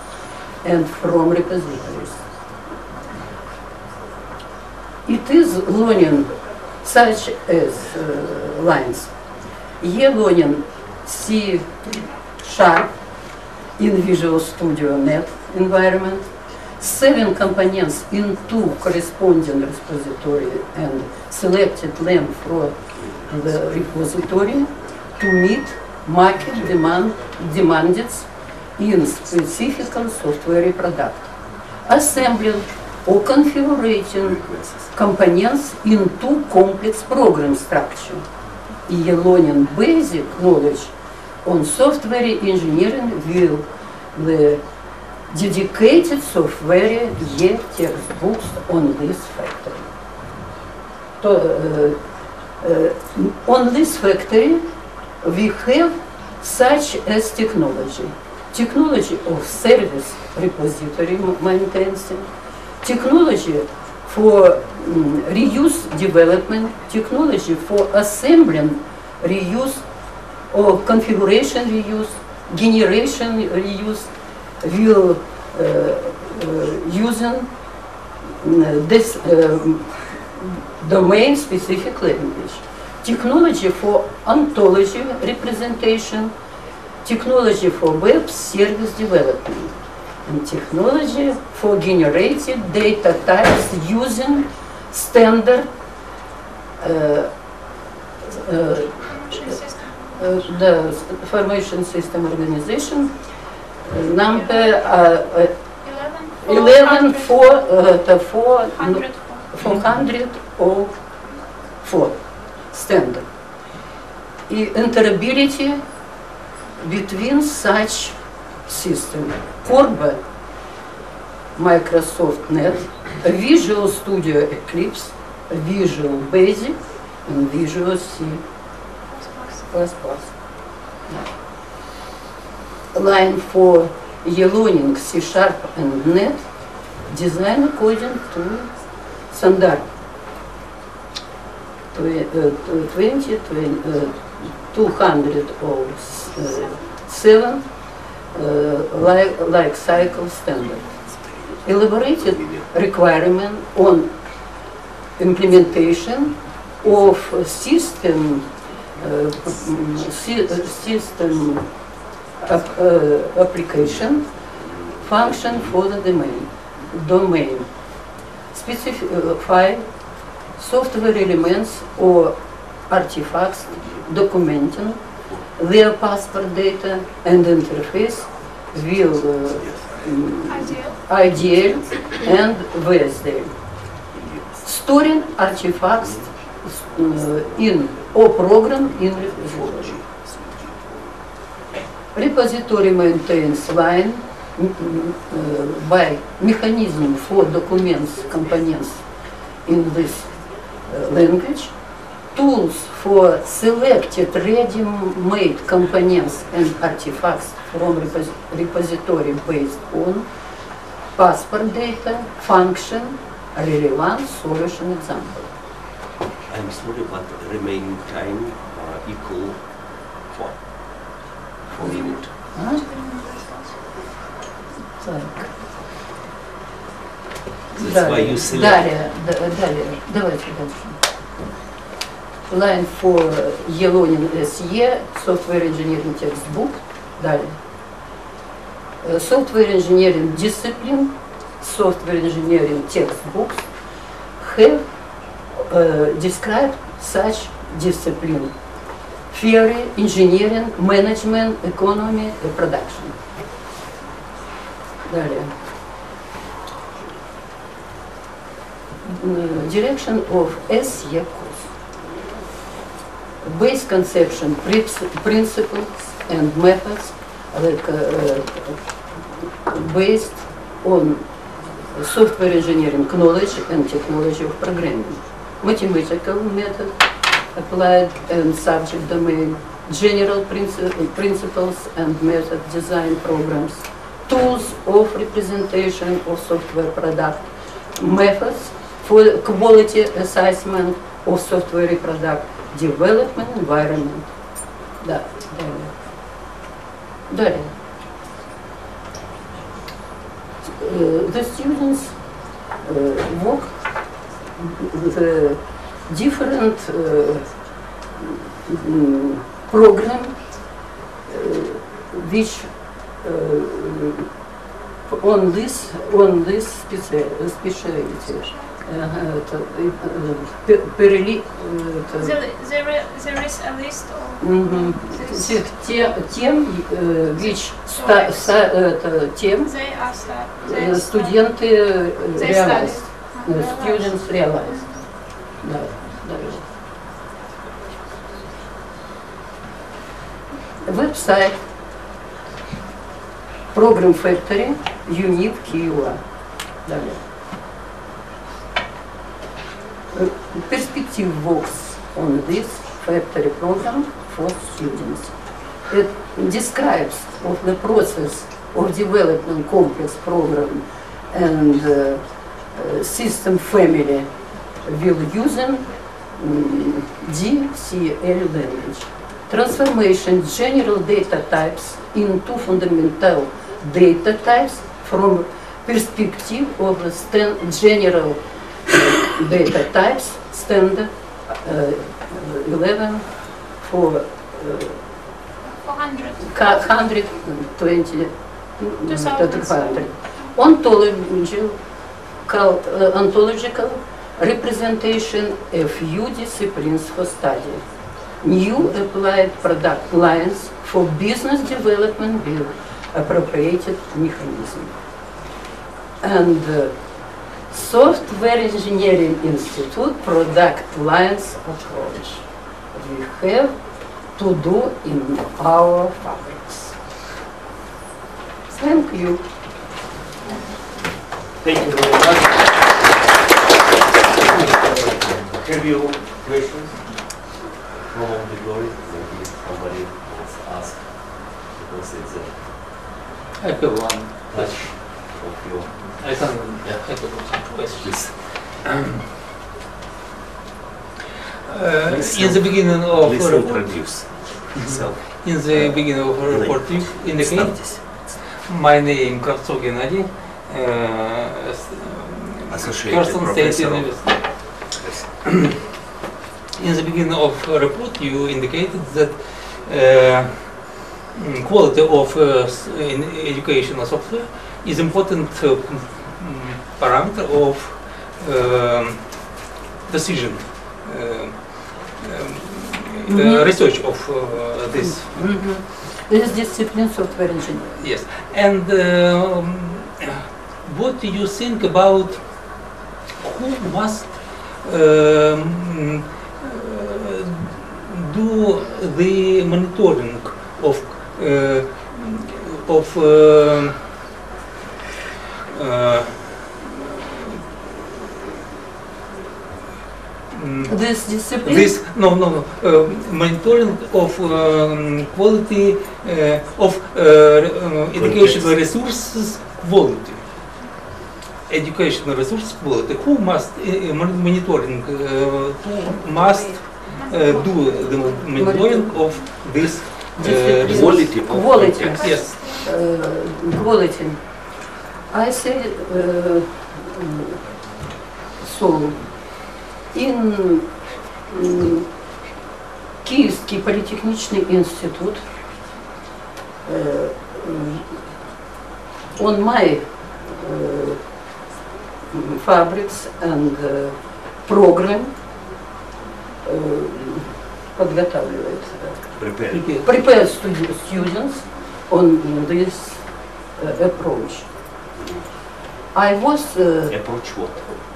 and from repositories. It is learning such as uh, lines. E-learning C Sharp in Visual Studio Net environment, seven components in two corresponding repository and selected them from the repository to meet market demand demanded in specific software product. Assembling or configuring components into complex program structure. И learning basic knowledge on software engineering will the dedicated software є textbooks on this factory. So, uh, uh, on this factory, we have such as technology. Technology of service repository maintenance, technology for mm, reuse development, technology for assembling reuse or configuration reuse, generation reuse, will uh, uh, using mm, this um, domain specific language. Technology for ontology representation, technology for web service development, and technology for generated data types using standard uh, uh, uh, the formation system organization uh, number uh, uh, 11 for the 4 404 standard. И interoperability between such system. Corba, Microsoft Net, Visual Studio Eclipse, Visual Basic, and Visual C++. Line for e-learning C Sharp and Net, design according to standard. Twe- uh, 20, 20, uh, 207 uh, life, life cycle standard. Elaborated requirement on implementation of system uh, uh, system ap- uh, application function for the domain domain specify software elements or artifacts documenting their passport data and interface will uh. IDL and VSD. storing artifacts uh, in or program in repository. Repository maintains line uh, by mechanism for documents components in this uh, language, tools for selected ready-made components and artifacts from repos- repository based on passport data, function, relevant solution example. I'm sorry, but remaining time uh, equal four. Four minutes. А? Так. That's why you select. Далее, да- далее, давайте дальше. Line for Yelonin SE, Software Engineering Textbook. Далее. Э, Software Engineering Discipline, Software Engineering Textbooks have uh, described such discipline. Theory, engineering, management, economy, production. Далее. Uh, Direction of SE. Base conception, principles and methods like, uh, based on software engineering knowledge and technology of programming. Mathematical method applied and subject domain, general princi- principles and method design programs, tools of representation of software product, methods for quality assessment of software product, development environment. Да, далее. Далее. Uh, the students uh, work the different uh, mm, program uh, which uh, on this on this специ- это перели. There there there is a list of тем, which ста, ста, это, тем студенты realized. Students realized. Да, да. Веб-сайт Program Factory, ЮНИП Киева. Далее. Perspective works on this factory program for students. It describes of the process of developing complex program and uh, uh, system family with using mm, DCL language. Transformation general data types into fundamental data types from perspective of the general data types standard uh, 11 for uh, 400. ca- 120 2000. 500. Ontological, uh, ontological representation of few disciplines for study. New applied product lines for business development with appropriated mechanism. And uh, Software Engineering Institute product lines approach. We have to do in our fabrics. Thank you. Thank you very much. Have you questions from all the glory? Maybe somebody wants to ask because it's a I have one. touch of your uh, in the beginning of Please report, introduce. In the uh, beginning of the report, you indicate my name Kravtsov Gennady, uh, Associated Professor. University. in the beginning of report, you indicated that uh, mm, quality of uh, in educational software is important uh, mm, parameter of um, decision, the Mhm. research of uh, this. Mhm. This discipline software engineering. Yes, and um, what do you think about who must um, uh, do the monitoring of uh, of uh, mm, This discipline. this no no no uh, monitoring of um, quality uh, of uh, uh, educational resources quality educational resources quality who must uh, mon- monitoring uh, who must uh, do the monitoring of this uh, Quality Quality. yes uh, quality. А Айсе э, сол. Ин Киевский политехничный институт. Э, он май э, fabrics and программ подготавливает. Prepare. Prepare students on this ну, approach. I was uh, Approach what?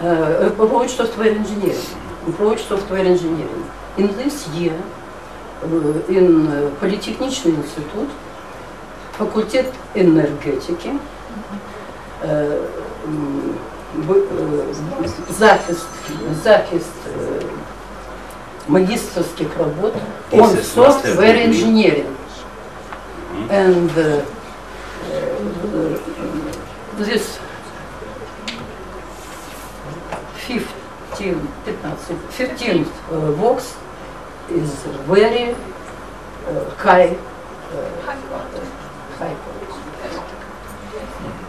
uh, approach software engineering. Approach software engineering. In this year, uh, in uh, Политехничный институт, факультет энергетики, uh, э, захист, захист э, магистрских работ on software engineering. Mhm. And uh, uh, this 15, 15, 15 uh, box is very uh, high, uh, high quality.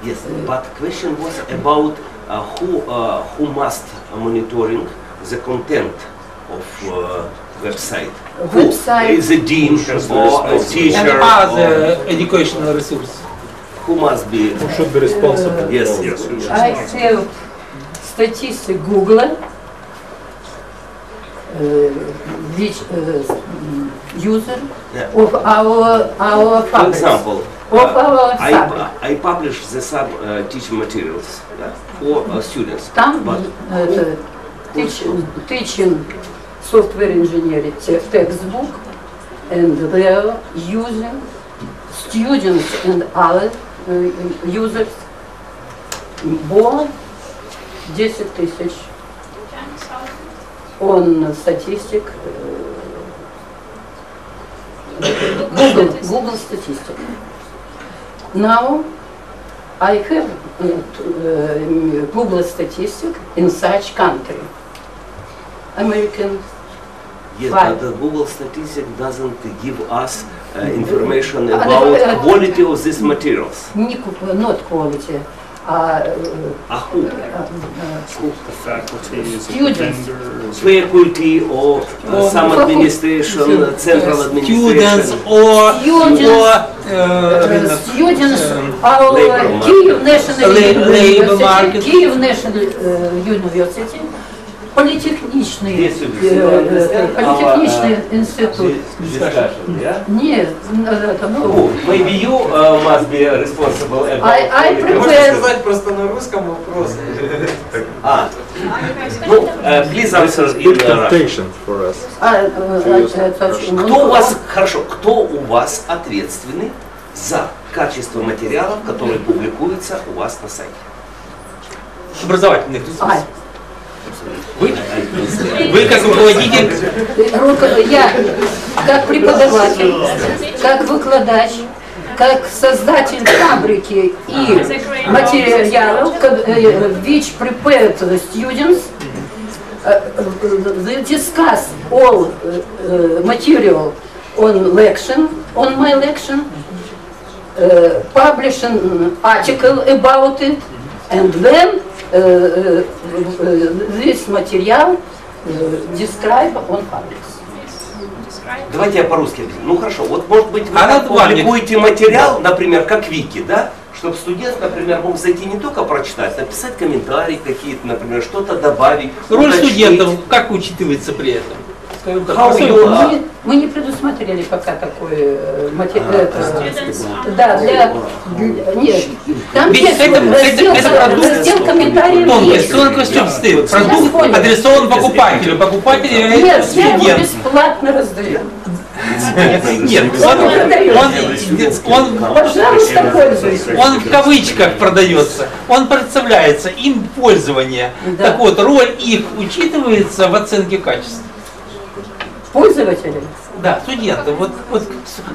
Yes, but question was about uh, who uh, who must monitoring the content of uh, website. Website. is a dean or a and teacher? or other educational resource. who must be? Who should be responsible? Yes, yes. I have statistics Google, uh, which uh, mm, user Yeah. of our our For fabrics. example, Of uh, our I, fabric. I publish the sub uh, teaching materials yeah, for uh, students. Там But это, teaching, teaching software engineering te- textbook, and they are using students and other uh, users more 10 тысяч on statistic uh, Google, Google statistic. Now I have uh, t- uh, Google statistic in such country. American, yes, Why? but the Google statistic doesn't give us uh, information Uh, about uh, quality of these materials. не ку- not quality, а э, А Who? э, э, The faculty, is it Students. vendor? is it- Faculty or uh, some administration, uh, central students administration. or Students. or uh, uh, students of uh labor market. Kyiv National La- labor University, market. Kyiv National uh, University, э, э? Нет, э, это Oh, ну, maybe you uh, must be responsible about I- I prepare- Можете сказать просто на русском вопрос? Ah, ну, uh, please answer in Russian. For us. а, э, э, ну, Кто у вас, хорошо, кто у вас ответственный за качество материалов, которые публикуются у вас на сайте? образовательных а, ресурсов. Вы, вы как руководитель Руко- Я как преподаватель, как выкладач, как создатель фабрики и материалов, э, which prepared students, uh, they discuss all uh, uh, material on lection, on my lection, uh, publish an article about it, and then uh, this material uh, describe on fabrics. Давайте я по-русски объясню. Ну хорошо, вот может быть вы А публикуете материал, например, как Вики, да? Чтобы студент, например, мог зайти не только прочитать, написать комментарии какие-то, например, что-то добавить. роль уточнить. студентов как учитывается при этом? Скажем так, How посыл. you are? Мы, мы не предусмотрели пока такой э, мате- А, это, да, для, нет, там Ведь есть это- раздел, это- это продукт раздел комментариев Тонкий, есть. тонкий костюм стоит. Продукт понял. адресован покупателю. Покупатель Нет, является я его бесплатно раздаю. Нет, он, он, он, он в кавычках продается. Он представляется им пользование. Да. Так вот, роль их учитывается в оценке качества. Пользователи. Да, студенты. Вот, вот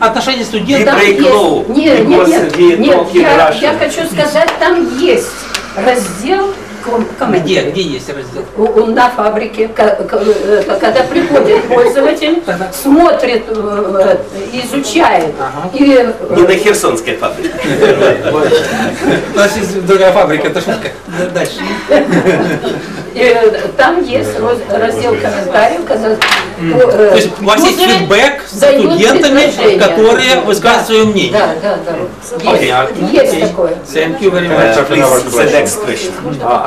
отношение We студента. Там есть- Нет, нет, нет, нет, я, я хочу сказать, там есть раздел ком- Где, где есть раздел? У- у- На фабрике, это, когда приходит пользователь, смотрит, э, э, изучает, и Не э, на Херсонской фабрике. У нас есть другая фабрика, это шутка. Да, Дальше. э, там есть раздел комментариев, когда э, То есть у вас есть фидбэк с студентами, которые высказывают свое мнение. Да, да, да. Есть, такое. Thank you very Uh, much. please, the next question.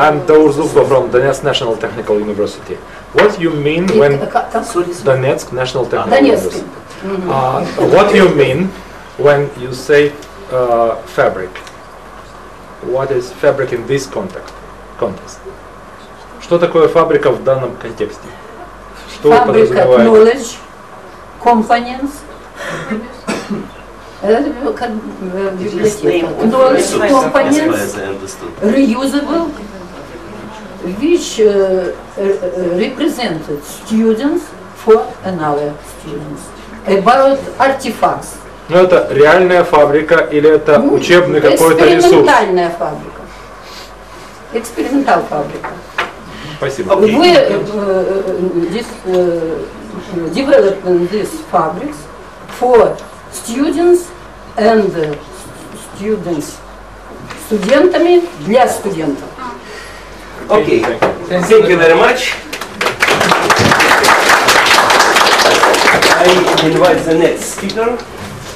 Uh, I'm Daur Zubko from Donetsk National Technical University. What you mean when Donetsk National Technical. University? Uh, what you mean when you say uh, fabric? What is fabric in this context? context? Что такое фабрика в данном контексте? Что вы Фабрика подразумеваете? knowledge, components. Э, Knowledge, components, reusable, which uh, uh, represented students for another students. About artifacts. Ну это реальная фабрика или это Ну, учебный какой-то ресурс? Экспериментальная фабрика. Экспериментал фабрика. Спасибо. Okay. We uh, uh, this, uh, developing these fabrics for students and uh, students студентами для студентов. Okay, thank you very much. I invite the next speaker,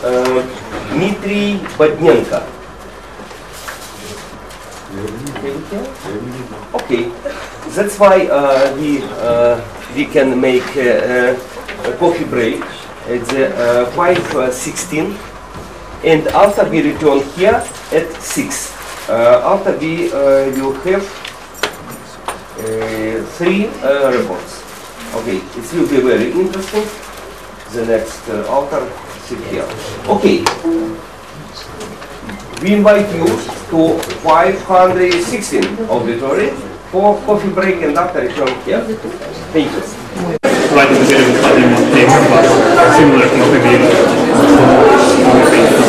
uh, Dmitry Bodnenko. Okay, that's why uh, we uh, we can make uh, uh, a coffee break at the uh, 5:16, and after we return here at 6. Uh, after we uh, will have uh, three uh, reports. Okay, it will be very interesting. The next uh, author sit here. Okay. We invite you to 516 auditory for coffee break and after return here. Thank you. Providing a bit of a similar things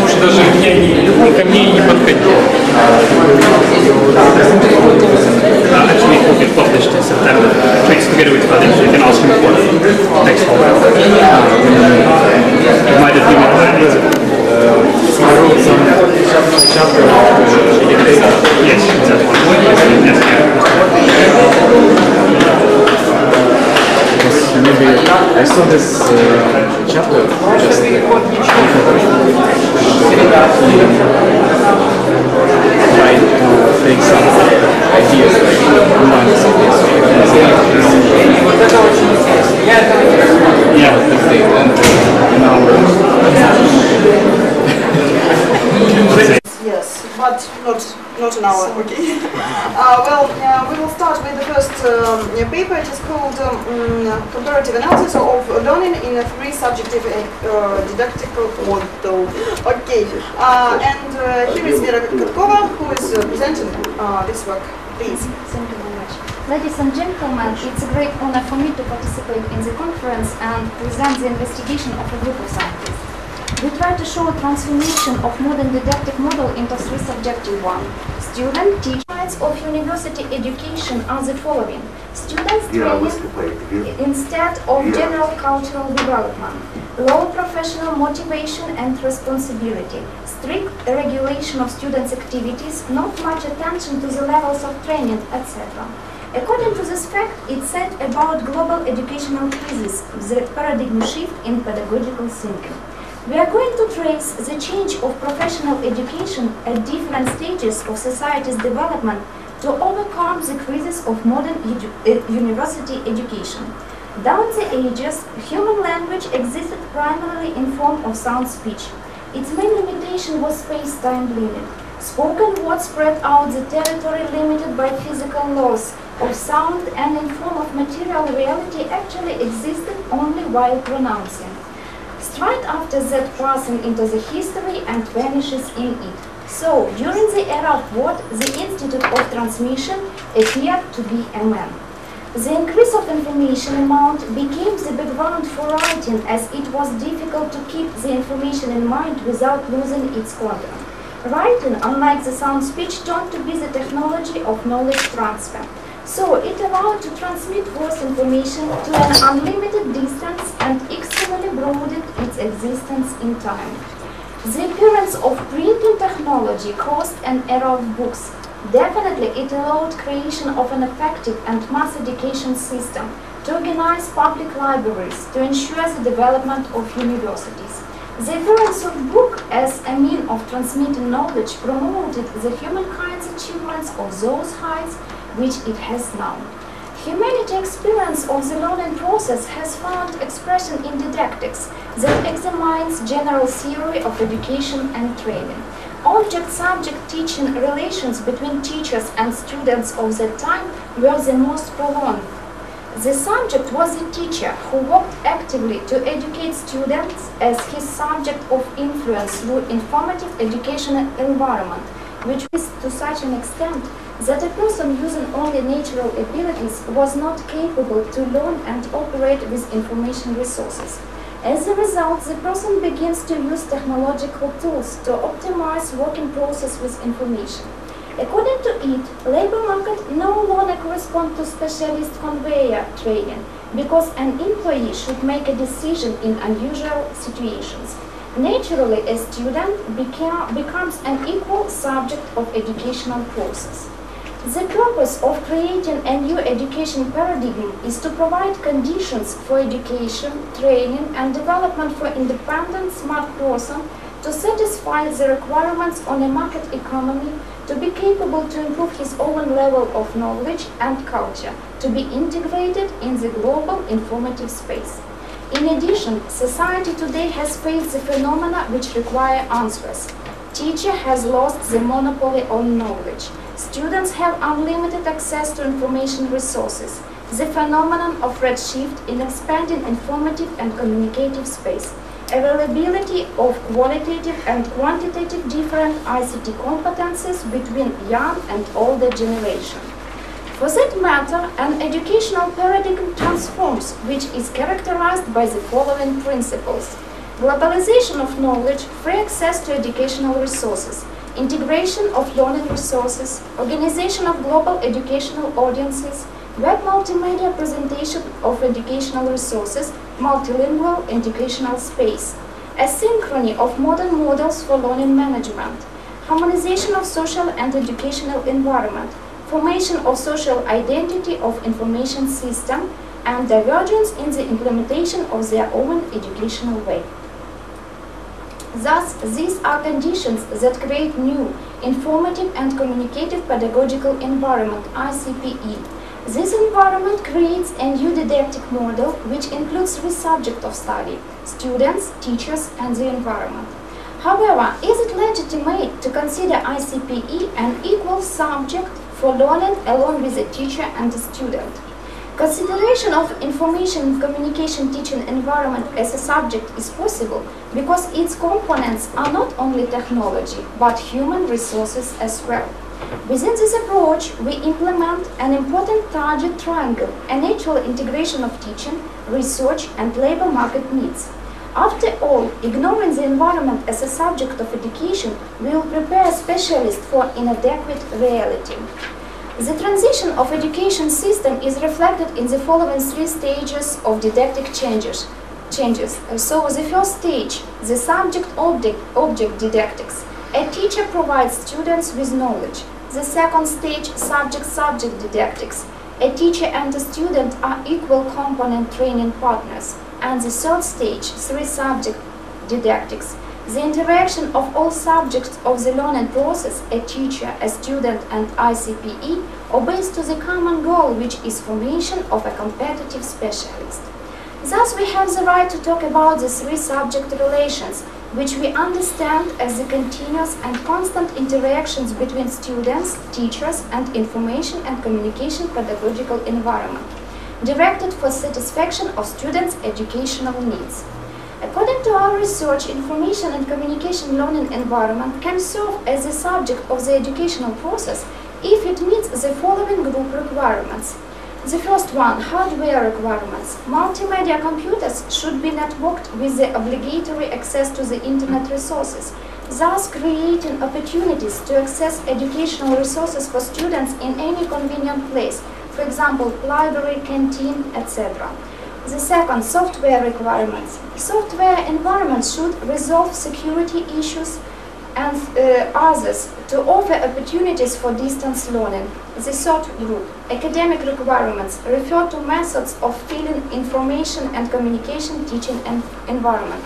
Может, даже я не, ко мне не подходил. Actually, it will be published in September. Trades together with others, you can ask me for next fall. Um, it might have been Yes, that's one. Yes, yeah. Maybe I saw this uh, chapter just try to take some ideas like yeah. Yes, but not not an hour. Okay. uh, well, uh, we will start with the first um, paper. It is called um, mm, "Comparative Analysis of Learning in a Three Subjective uh, Didactical Model." Okay. Uh, and uh, here is Vera Kotkova, who is uh, presenting this work. Please. Thank you very much. Ladies and gentlemen, it's a great honor for me to participate in the conference and present the investigation of a group of scientists. We try to show a transformation of modern didactic model into three subjective one. Student, teacher, of university education are the following. Students training instead of general cultural development, low professional motivation and responsibility, strict regulation of students' activities, not much attention to the levels of training, etc. According to this fact, it said about global educational crisis, the paradigm shift in pedagogical thinking. We are going to trace the change of professional education at different stages of society's development to overcome the crisis of modern edu university education. Down the ages, human language existed primarily in form of sound speech. Its main limitation was space-time limit. Spoken word spread out the territory limited by physical laws of sound and in form of material reality actually existed only while pronouncing. Straight after that passing into the history and vanishes in it. So, during the era of what, the institute of transmission appeared to be a man. The increase of information amount became the background for writing as it was difficult to keep the information in mind without losing its content. Writing, unlike the sound speech, turned to be the technology of knowledge transfer. So it allowed to transmit voice information to an unlimited distance and extremely broadened its existence in time. The appearance of printing technology caused an era of books. Definitely it allowed creation of an effective and mass education system to organize public libraries to ensure the development of universities. The appearance of book as a mean of transmitting knowledge promoted the humankind's achievements of those heights which it has now. Humanity experience of the learning process has found expression in didactics that examines general theory of education and training. Object-subject teaching relations between teachers and students of that time were the most prolonged. The subject was the teacher who worked actively to educate students as his subject of influence through informative educational environment, which is to such an extent that a person using only natural abilities was not capable to learn and operate with information resources. As a result, the person begins to use technological tools to optimize working process with information. According to it, labor market no longer correspond to specialist conveyor training because an employee should make a decision in unusual situations. Naturally, a student becomes an equal subject of educational process. The purpose of creating a new education paradigm is to provide conditions for education, training, and development for independent, smart person to satisfy the requirements on a market economy, to be capable to improve his own level of knowledge and culture, to be integrated in the global informative space. In addition, society today has faced the phenomena which require answers. Teacher has lost the monopoly on knowledge. Students have unlimited access to information resources. The phenomenon of redshift in expanding informative and communicative space. Availability of qualitative and quantitative different ICT competences between young and older generation. For that matter, an educational paradigm transforms, which is characterized by the following principles. Globalization of knowledge, free access to educational resources, integration of learning resources, organization of global educational audiences, web multimedia presentation of educational resources, multilingual educational space, asynchrony of modern models for learning management, harmonization of social and educational environment, formation of social identity of information system, and divergence in the implementation of their own educational way. Thus, these are conditions that create new, informative and communicative pedagogical environment, ICPE. This environment creates a new didactic model which includes three subjects of study, students, teachers and the environment. However, is it legitimate to consider ICPE an equal subject for learning along with a teacher and a student? Consideration of information communication teaching environment as a subject is possible because its components are not only technology but human resources as well. Within this approach, we implement an important target triangle, a natural integration of teaching, research and labor market needs. After all, ignoring the environment as a subject of education will prepare a specialist for inadequate reality. The transition of education system is reflected in the following three stages of didactic changes. changes. So the first stage, the subject-object object didactics. A teacher provides students with knowledge. The second stage, subject-subject didactics. A teacher and a student are equal component training partners. And the third stage, three-subject didactics. The interaction of all subjects of the learning process, a teacher, a student, and ICPE, obeys to the common goal, which is formation of a competitive specialist. Thus, we have the right to talk about the three subject relations, which we understand as the continuous and constant interactions between students, teachers, and information and communication pedagogical environment, directed for satisfaction of students' educational needs. According to our research, information and communication learning environment can serve as the subject of the educational process if it meets the following group requirements. The first one, hardware requirements. Multimedia computers should be networked with the obligatory access to the internet resources, thus creating opportunities to access educational resources for students in any convenient place, for example, library, canteen, etc. The second, software requirements. Software environments should resolve security issues and uh, others to offer opportunities for distance learning. The third group, academic requirements, refer to methods of filling information and communication teaching en- environment.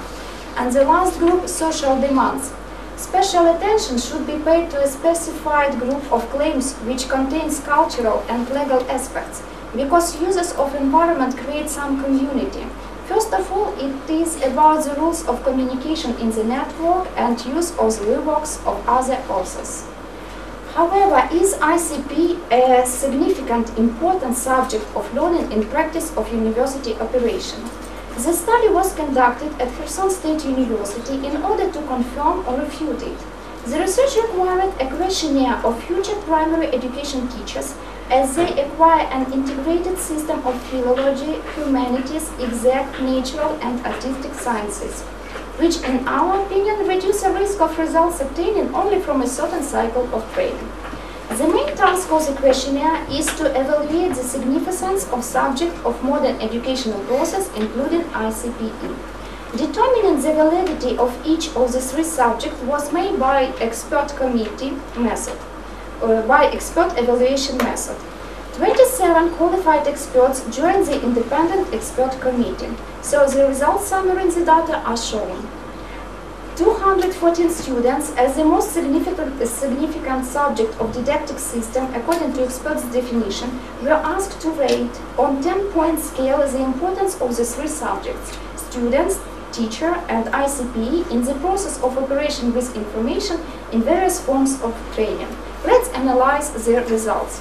And the last group, social demands. Special attention should be paid to a specified group of claims which contains cultural and legal aspects, because users of environment create some community. First of all, it is about the rules of communication in the network and use of the works of other authors. However, is ICP a significant important subject of learning in practice of university operation? The study was conducted at Kherson State University in order to confirm or refute it. The research required a questionnaire of future primary education teachers as they acquire an integrated system of philology, humanities, exact, natural, and artistic sciences, which, in our opinion, reduce the risk of results obtaining only from a certain cycle of training. The main task of the questionnaire is to evaluate the significance of subject of modern educational process, including ICPE. Determining the validity of each of the three subjects was made by expert committee method, Uh, by expert evaluation method. 27 qualified experts joined the independent expert committee, so the results summary in the data are shown. 214 students as the most significant, significant subject of didactic system according to experts' definition were asked to rate on 10-point scale the importance of the three subjects, students, teacher and ICPE in the process of operation with information in various forms of training. Let's analyze the results.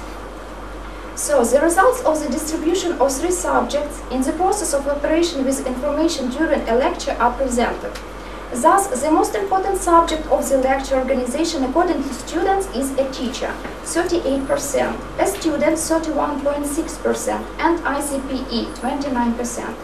So, the results of the distribution of three subjects in the process of operation with information during a lecture are presented. Thus, the most important subject of the lecture organization according to students is a teacher, 38%, a student, 31.6%, and ICPE, 29%.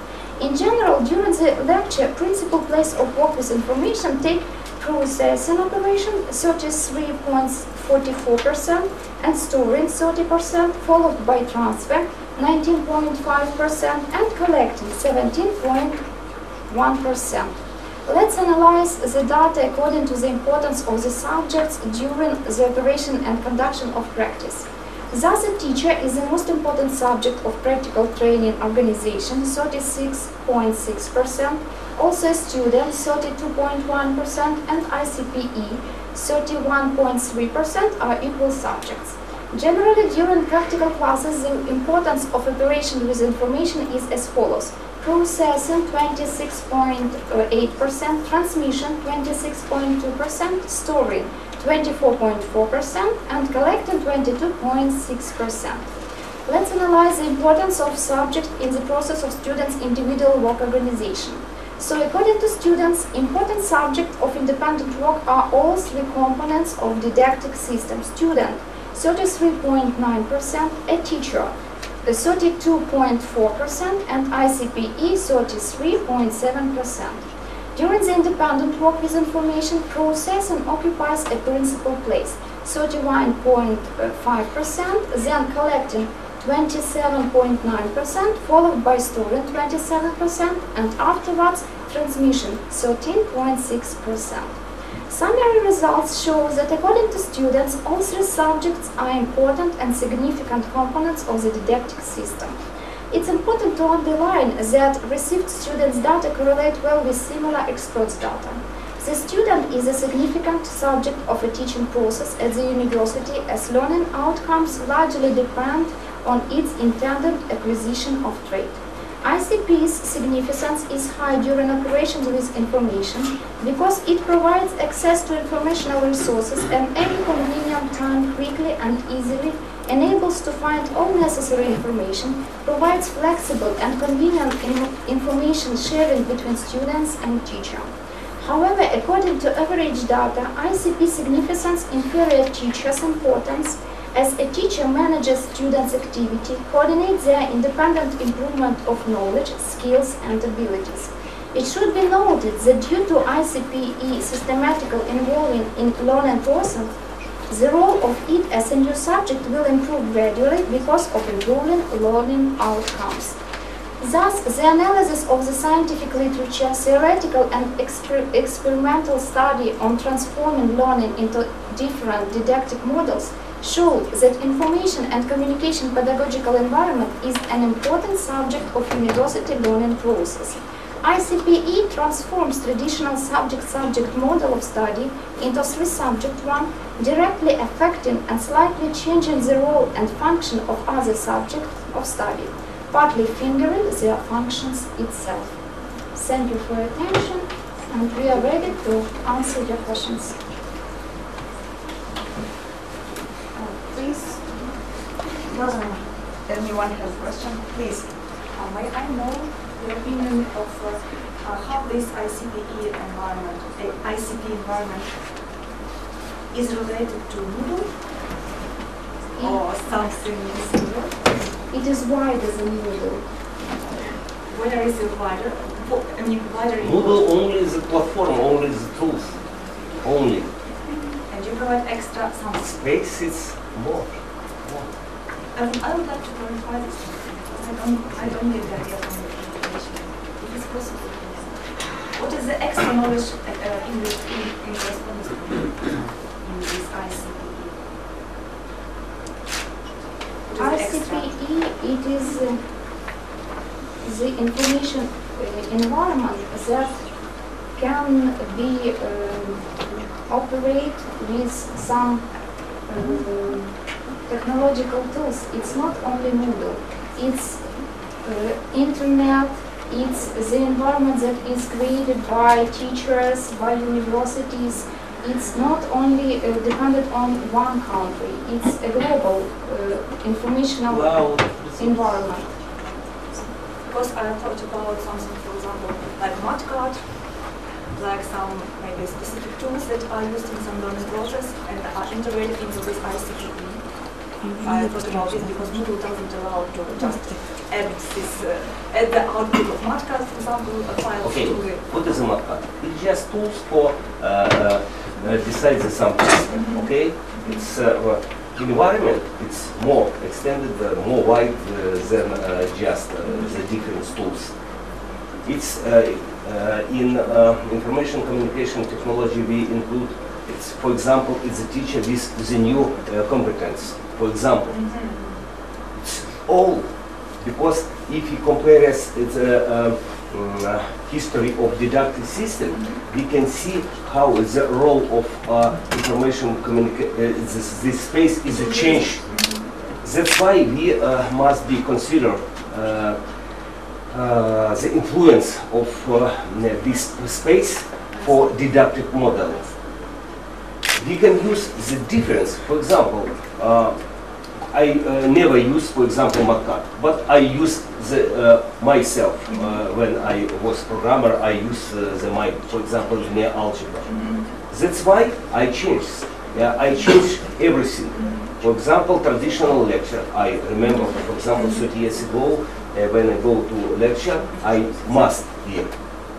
In general, during the lecture, principal place of work with information take processing uh, operation, 33.44%, and storing, 30%, followed by transfer, 19.5%, and collecting, 17.1%. Let's analyze the data according to the importance of the subjects during the operation and conduction of practice. Thus, a teacher is the most important subject of practical training organization, 36.6%, also a student, 32.1%, and ICPE, 31.3% are equal subjects. Generally, during practical classes, the importance of operation with information is as follows. Processing 26.8%, transmission 26.2%, storing 24.4%, and collecting 22.6%. Let's analyze the importance of subject in the process of students' individual work organization. So according to students, important subjects of independent work are all three components of didactic system. Student, 33.9%, a teacher, 32.4%, and ICPE, 33.7%. During the independent work with information, processing occupies a principal place, 31.5%, then collecting 27.9%, followed by storing 27%, and afterwards transmission 13.6%. Summary results show that according to students, all three subjects are important and significant components of the didactic system. It's important to underline that received students' data correlate well with similar experts' data. The student is a significant subject of a teaching process at the university as learning outcomes largely depend on its intended acquisition of trait. ICP's significance is high during operations with information because it provides access to informational resources at any convenient time quickly and easily, enables to find all necessary information, provides flexible and convenient in- information sharing between students and teacher. However, according to average data, ICP significance inferior teachers' importance as a teacher manages students' activity, coordinates their independent improvement of knowledge, skills, and abilities. It should be noted that due to ICPE systematical involvement in learning process, the role of it as a new subject will improve gradually because of improving learning outcomes. Thus, the analysis of the scientific literature, theoretical and exper- experimental study on transforming learning into different didactic models showed that information and communication pedagogical environment is an important subject of university learning process. ICPE transforms traditional subject-subject model of study into three-subject one, directly affecting and slightly changing the role and function of other subjects of study, partly fingering their functions itself. Thank you for your attention, and we are ready to answer your questions. Please, doesn't anyone have a question? Please. Uh, May I know the opinion of uh, uh, how this ICPE environment, uh, ICP environment is related to Moodle or something similar? It is wider than Moodle. Where is it wider? I mean, wider in Moodle what? only is a platform, only is the tools, only. And you provide extra something. Space is more. I would, I would like to clarify this I don't, I don't get the idea from the information. What is the extra knowledge uh, uh, in this in, in correspondence in this ICPE? It is uh, the information uh, environment that can be um, operate with some um, technological tools. It's not only Moodle. It's uh, internet. It's the environment that is created by teachers, by universities. It's not only uh, dependent on one country. It's a global uh, informational Cloud. environment. Because I thought about something, for example, like Mathcad, like some maybe specific tools that are used in some learning process and are integrated into this ICPE. I thought about it because Moodle doesn't allow to just uh, add the output of Mathcad, for example, a file Okay, to the what is a markup? It's just tools for uh, uh, uh, decide the something, okay? It's uh, environment, it's more extended, uh, more wide uh, than uh, just uh, the different tools. It's uh, uh, in uh, information communication technology we include, it's, for example, it's a teacher with the new uh, competence. For example, it's all because if you compare the mm, history of deductive system, we can see how the role of uh, information communica- uh, this, this space is a change. That's why we uh, must be consider uh, the influence of uh, this space for deductive model. We can use the difference. For example, uh, I uh, never use, for example, Mathcad, but I use the uh, myself uh, when I was programmer. I use uh, the my, for example, linear algebra. That's why I changed. Yeah, I changed everything. For example, traditional lecture. I remember, for example, 30 years ago, uh, when I go to lecture, I must hear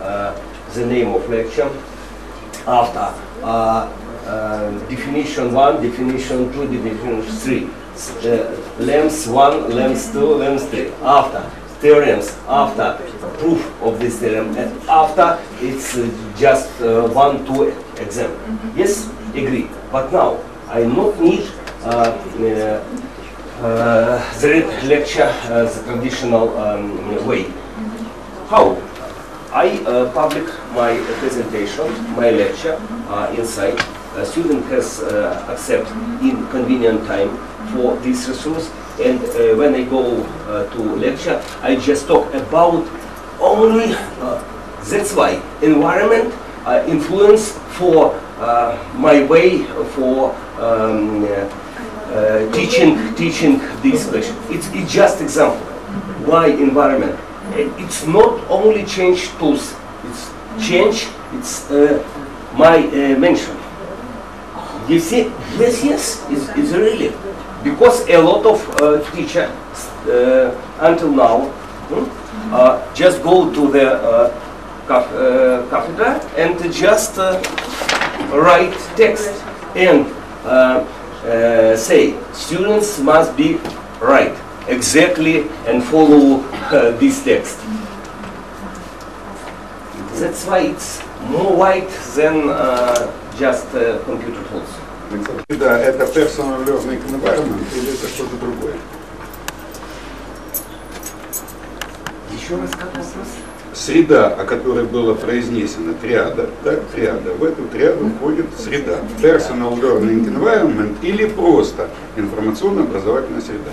the name of lecture after definition one, definition two, definition three. Uh, lamps 1, lamps 2, lamps 3. After theorems, after proof of this theorem, and after it's uh, just uh, one, two exam. Yes, agree. But now I not need uh, uh, the lecture uh, the traditional um, way. How? I uh, public my presentation, my lecture uh, inside. A student has uh, accept in convenient time for this resource, and uh, when I go uh, to lecture, I just talk about only. Uh, that's why environment uh, influence for uh, my way for um, teaching teaching this question. It's, it's just example. Why environment? It's not only change tools. It's change. It's my mention. You see? Yes, yes. It's, it's really because a lot of uh, teachers uh, until now hmm, uh, just go to the uh, caf- uh, cathedra and just uh, write text and say students must be right exactly and follow this text. That's why it's more wide than just computer tools. Да, это personal learning environment или это что-то другое? Еще раз как вопрос? Среда, о которой было произнесено, триада, да, триада, в эту триаду входит среда. Personal learning environment или просто информационно-образовательная среда.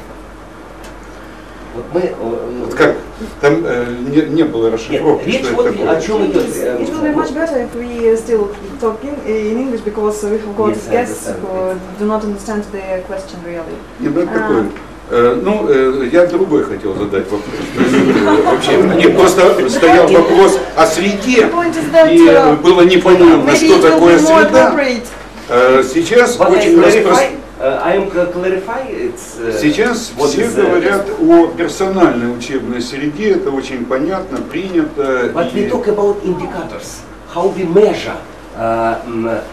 Вот мы, э, Вот как, там э, не, не было расшифровки, речь что вот это такое. о чем идет. It will be much better if we still talk in, in English because we have got Yes, guests who do not understand the question really. Не, ну, такое. Э, ну, э, я другой хотел задать вопрос. Э, Вообще, мне просто стоял вопрос о среде, и uh, было непонятно, что такое среда. Сейчас очень распространено. Uh, I am uh, Сейчас what все говорят о персональной учебной среде, это очень понятно, принято. But we talk about indicators, how we measure uh, mm,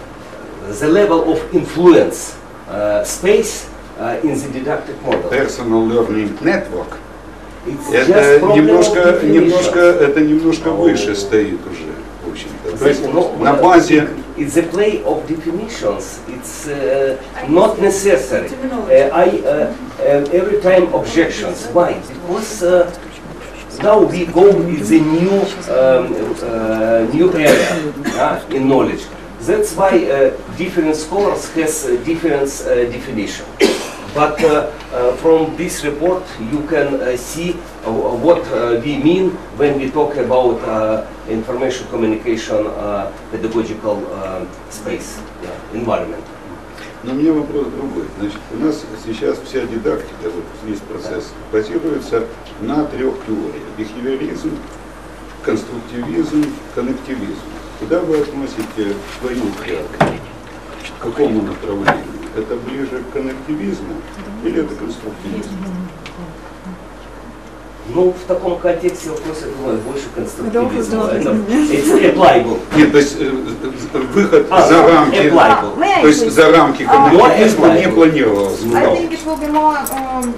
the level of influence uh, space uh, in the didactic model. Personal Learning Network. It's Это немножко, немножко, это немножко Oh. выше стоит уже, solution. It's a play of definitions. It's uh, not necessary. Uh, I uh, uh, every time objections. Why? Because uh, now we go with a new um, uh, new area in knowledge. That's why different scholars has different definition. But uh, uh, from this report, you can uh, see what we mean when we talk about information communication pedagogical space, yeah, environment. Но меня вопрос другой. Значит, у нас сейчас вся дидактика, вот весь процесс, базируется на трех теориях. Бихевиоризм, конструктивизм, коннективизм. Куда вы относите свою триаду? К какому направлению? Это ближе к коннективизму или это конструктивизм? Ну, в таком контексте вопрос, я думаю, больше конструктивизма. Это- applicable. Нет, то есть э, э, выход А, за рамки, applicable. То есть за рамки А, коннективизма не планировалось. I think it will be more um,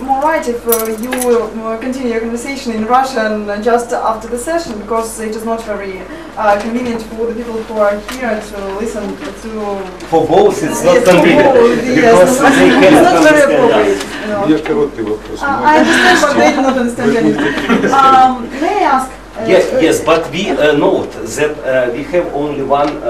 more right if uh, you will uh, continue your conversation in Russian just after the session because it is not very uh, convenient for the people who are here to listen to. For both, it's not convenient because they cannot understand. Uh, I understand, but they do not understand anything. Um, may I ask? Uh, yes, yes, but we note that we have only one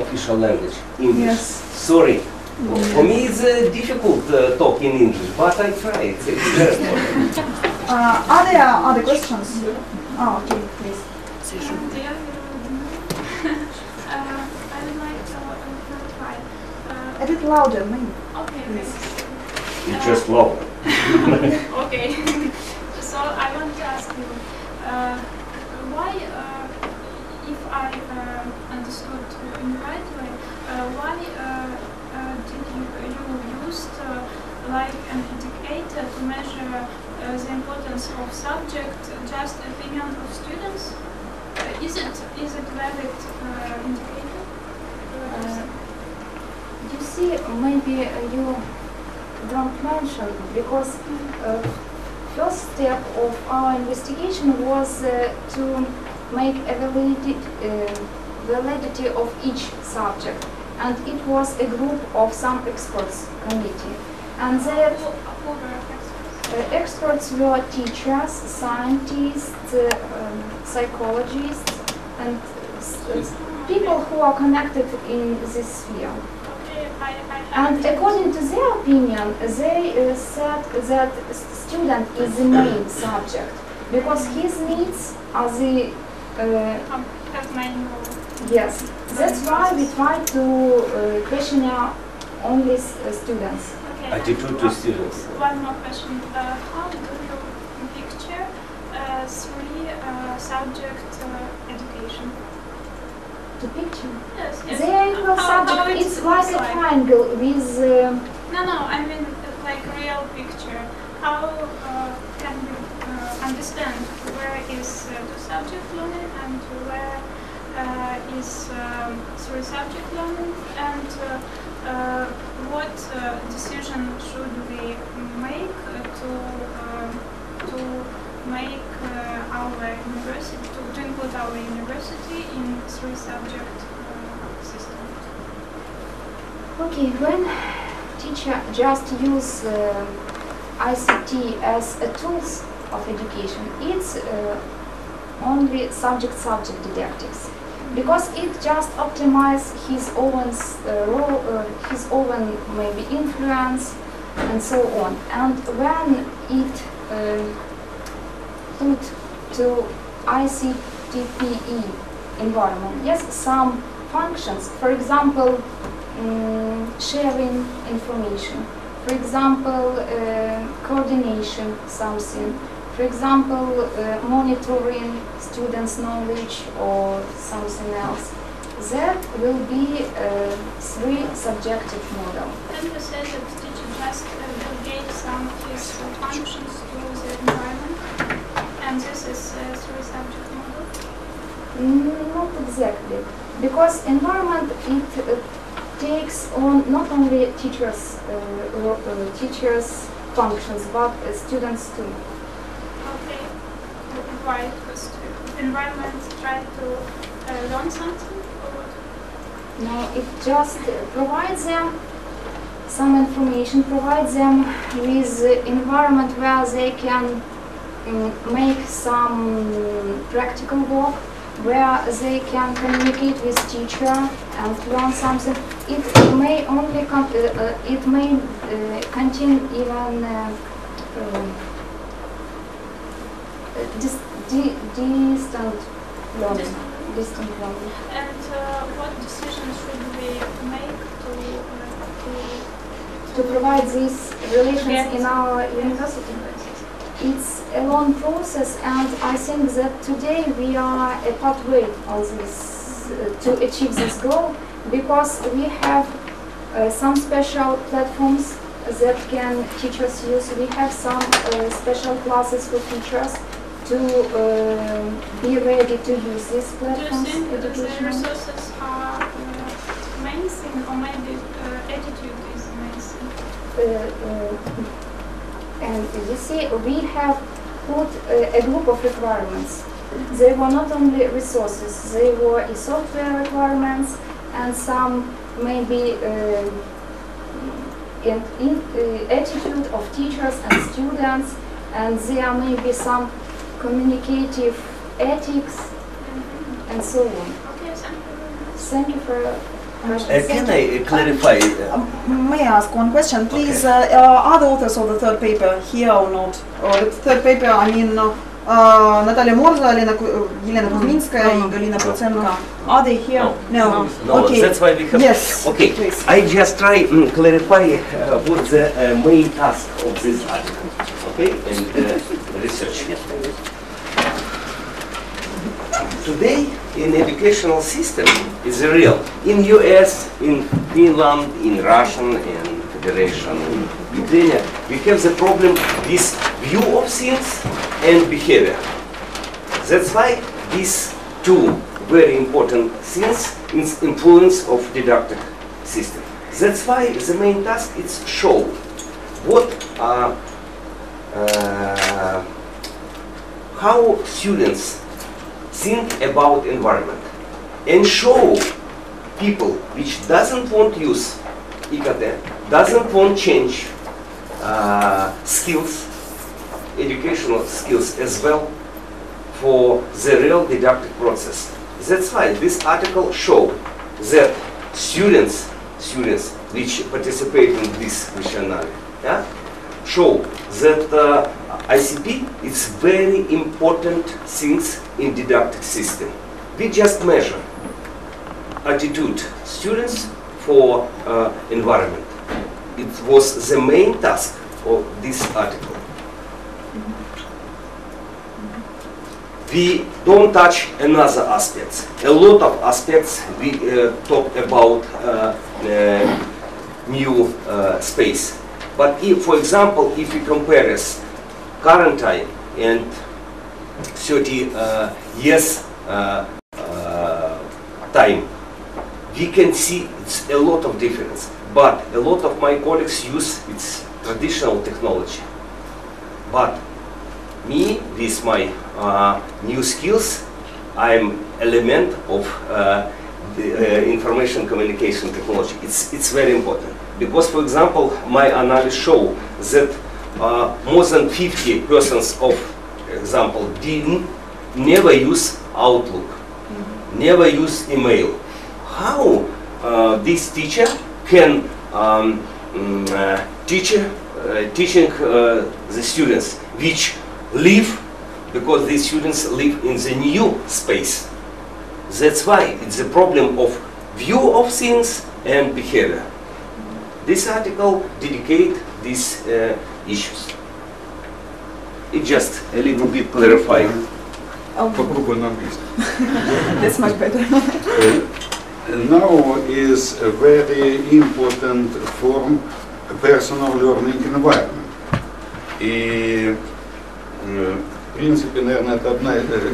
official language, English. Yes. Sorry. For me, it's uh, difficult uh, talk in English, but I try. It's, it's. Uh, are there other questions? Oh, okay, please. I would like to uh, clarify. Uh, A bit louder, maybe. Okay, Please. It's just love. okay. so I want to ask you, uh, why, uh, if I uh, understood in the right way, uh, why uh, uh, did you, you used uh, like an indicator to measure uh, the importance of subject, just opinion of students? Uh, is it is it valid uh, indicator? Uh, You see, maybe uh, you don't mention because uh, first step of our investigation was to make a validity, validity of each subject, and it was a group of some experts committee, and they uh, experts were teachers, scientists, uh, um, psychologists, and s- people who are connected in this sphere. And according to their opinion, they uh, said that student is the main subject because his needs are the uh, yes. That's why we try to uh, questionnaire only uh, students. Attitude to students. One more question. Uh, how do you picture uh, three uh, subject uh, education? To picture. Yes, yes. They are equal How- how subject. it It's like a triangle with. um No, no, I mean uh, like real picture. How uh, can you uh, understand where is uh, two subject learning and where uh, is um, three subject learning and uh, uh, what uh, decision should we make uh, to um, to make uh, our university to, to include our university in three subject uh, system? Okay, when teacher just use uh, ICT as a tools of education, it's uh, only subject-subject didactics because it just optimize his own uh, role, uh, his own maybe influence and so on. And when it uh, put to ICTPE environment, yes, some functions, for example, mm, sharing information, for example, uh, coordination, something, for example, uh, monitoring students' knowledge or something else. That will be a three subjective model. Then you said that teacher just uh, delegate some of his functions to the environment, and this is a three subject model. Mm, Not exactly, because environment it uh, takes on not only teachers, uh, uh, teachers functions, but uh, students too. Because the environment try to uh, learn something? No, it just provides them some information, provides them with environment where they can mm, make some practical work, where they can communicate with teacher and learn something. It may only uh, uh, it may uh, contain even uh, um, dis- distant learning. Distant learning. And uh, what decisions should we make to uh, to provide these relations Yes. in our university. It's a long process and I think that today we are a pathway on this uh, to achieve this goal because we have uh, some special platforms that can teachers use. We have some uh, special classes for teachers to uh, be ready to use these to? Do you think the resources are uh, thing or maybe uh, attitude is amazing? uh, uh, and you see, we have put uh, a group of requirements. They were not only resources, they were a software requirements and some maybe uh, in, in, uh, attitude of teachers and students, and there may be some communicative ethics, and so on. Thank you for uh, can I um, clarify? Uh, um, may I ask one question, please? Okay. are the authors of the third paper here or not? Or the third paper, I mean, uh, Natalia Morze, Elena, Елена Кузьминская mm-hmm. mm-hmm. no. Galina Prochenko. Are they here? No. No. no. Okay. That's why we have. Yes. Okay. Please. I just try mm, clarify what the main task of this article, okay, and research. Today, in educational system is real. In US, in Finland, in Russian, and Federation, in Ukraine, we have the problem with view of things and behavior. That's why these two very important things is influence of didactic system. That's why the main task is show what uh, uh, how students think about environment and show people which doesn't want use IKT, doesn't want change uh, skills, educational skills as well for the real didactic process. That's why this article show that students, students which participate in this questionnaire, yeah, show that uh, ICP is very important things in didactic system. We just measure attitude students for uh, environment. It was the main task of this article. We don't touch another aspects. A lot of aspects we uh, talk about uh, uh, new uh, space. But if, for example, if we compare us current time and 30 uh, years uh, uh, time, we can see it's a lot of difference. But a lot of my colleagues use its traditional technology. But me, with my uh, new skills, I'm element of uh, the, uh, information communication technology. It's, it's very important. Because, for example, my analysis show that uh, more than 50 persons of example didn't never use Outlook, never use email. How uh, this teacher can um, mm, uh, teach, uh, teaching uh, the students which live because these students live in the new space. That's why it's a problem of view of things and behavior. This article dedicate these uh, issues. It just a little bit clarifying. Попробуй на английском. That's much better. Uh, now is a very important form personal learning environment. И э, в принципе, наверное, это одна из uh,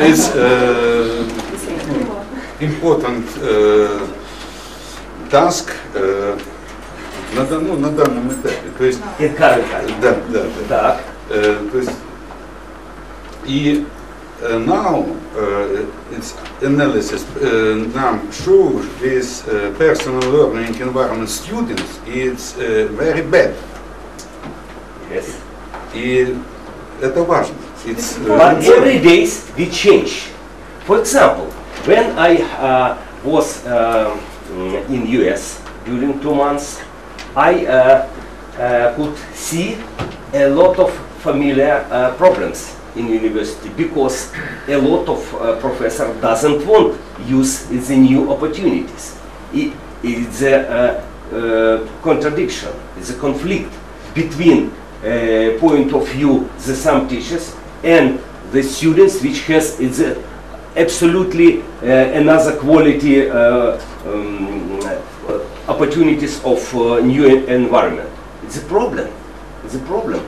it's, uh, important uh, task uh, на, дан- ну, на данном этапе. То есть, In current time. да, да, да. Так. Э, то есть, и э, now э, its analysis э, нам shows this э, personal learning environment students it's э, very bad. Yes. И это важно. It's, э, But important. every days we change. For example, when I uh, was um, in US during two months, I uh, uh, could see a lot of familiar uh, problems in university because a lot of uh, professor doesn't want use the new opportunities. It, it's a uh, uh, contradiction, it's a conflict between uh, point of view the some teachers and the students which has a absolutely uh, another quality uh, um, opportunities of uh, new environment. It's a problem. It's a problem.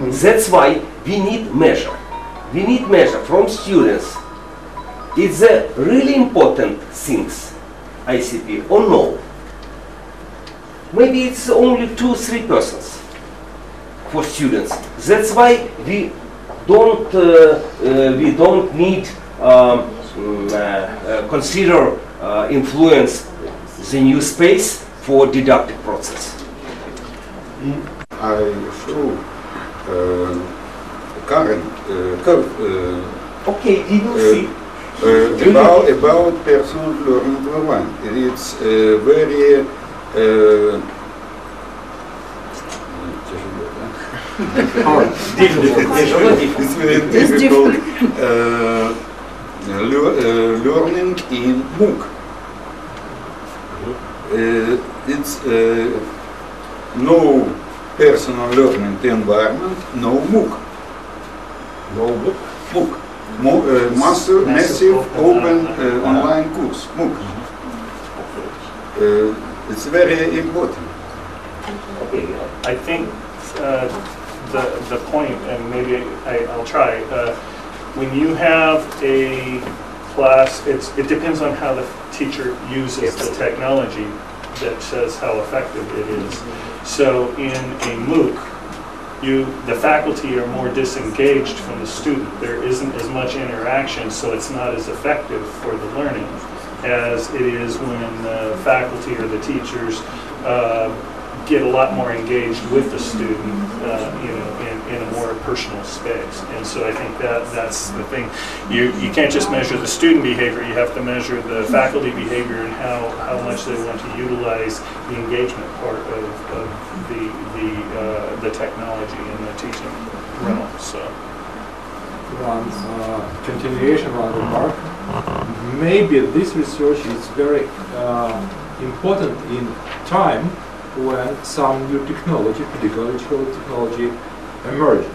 That's why we need measure. We need measure from students. It's a really important things, ICP, or no? Maybe it's only two, three persons for students. That's why we don't uh, uh, we don't need um, mm, uh, uh, consider uh, influence the new space for deductive process. Mm. I show um, current curve. okay, did you see? Uh, about about personal learning program. It is uh, very uh, oh, difficult. it's very difficult. Uh, learning in MOOC. Uh, it's uh, no personal learning environment, no MOOC. No MOOC? MOOC. Mo- uh, massive, massive open uh, online course, MOOC. Uh, it's very important. Okay. I think uh, the, the point, and maybe I, I'll try, uh, when you have a class, it's, it depends on how the teacher uses the technology. that says how effective it is. So in a MOOC, you, the faculty are more disengaged from the student. There isn't as much interaction, so it's not as effective for the learning as it is when the faculty or the teachers uh, get a lot more engaged with the student, uh, you know, in, a more personal space. And so I think that that's the thing. You, you can't just measure the student behavior, you have to measure the faculty behavior and how, how much they want to utilize the engagement part of, of the, the, uh, the technology in the teaching realm, so. One uh, continuation, one remark. Maybe this research is very uh, important in time when some new technology, pedagogical technology, emerged.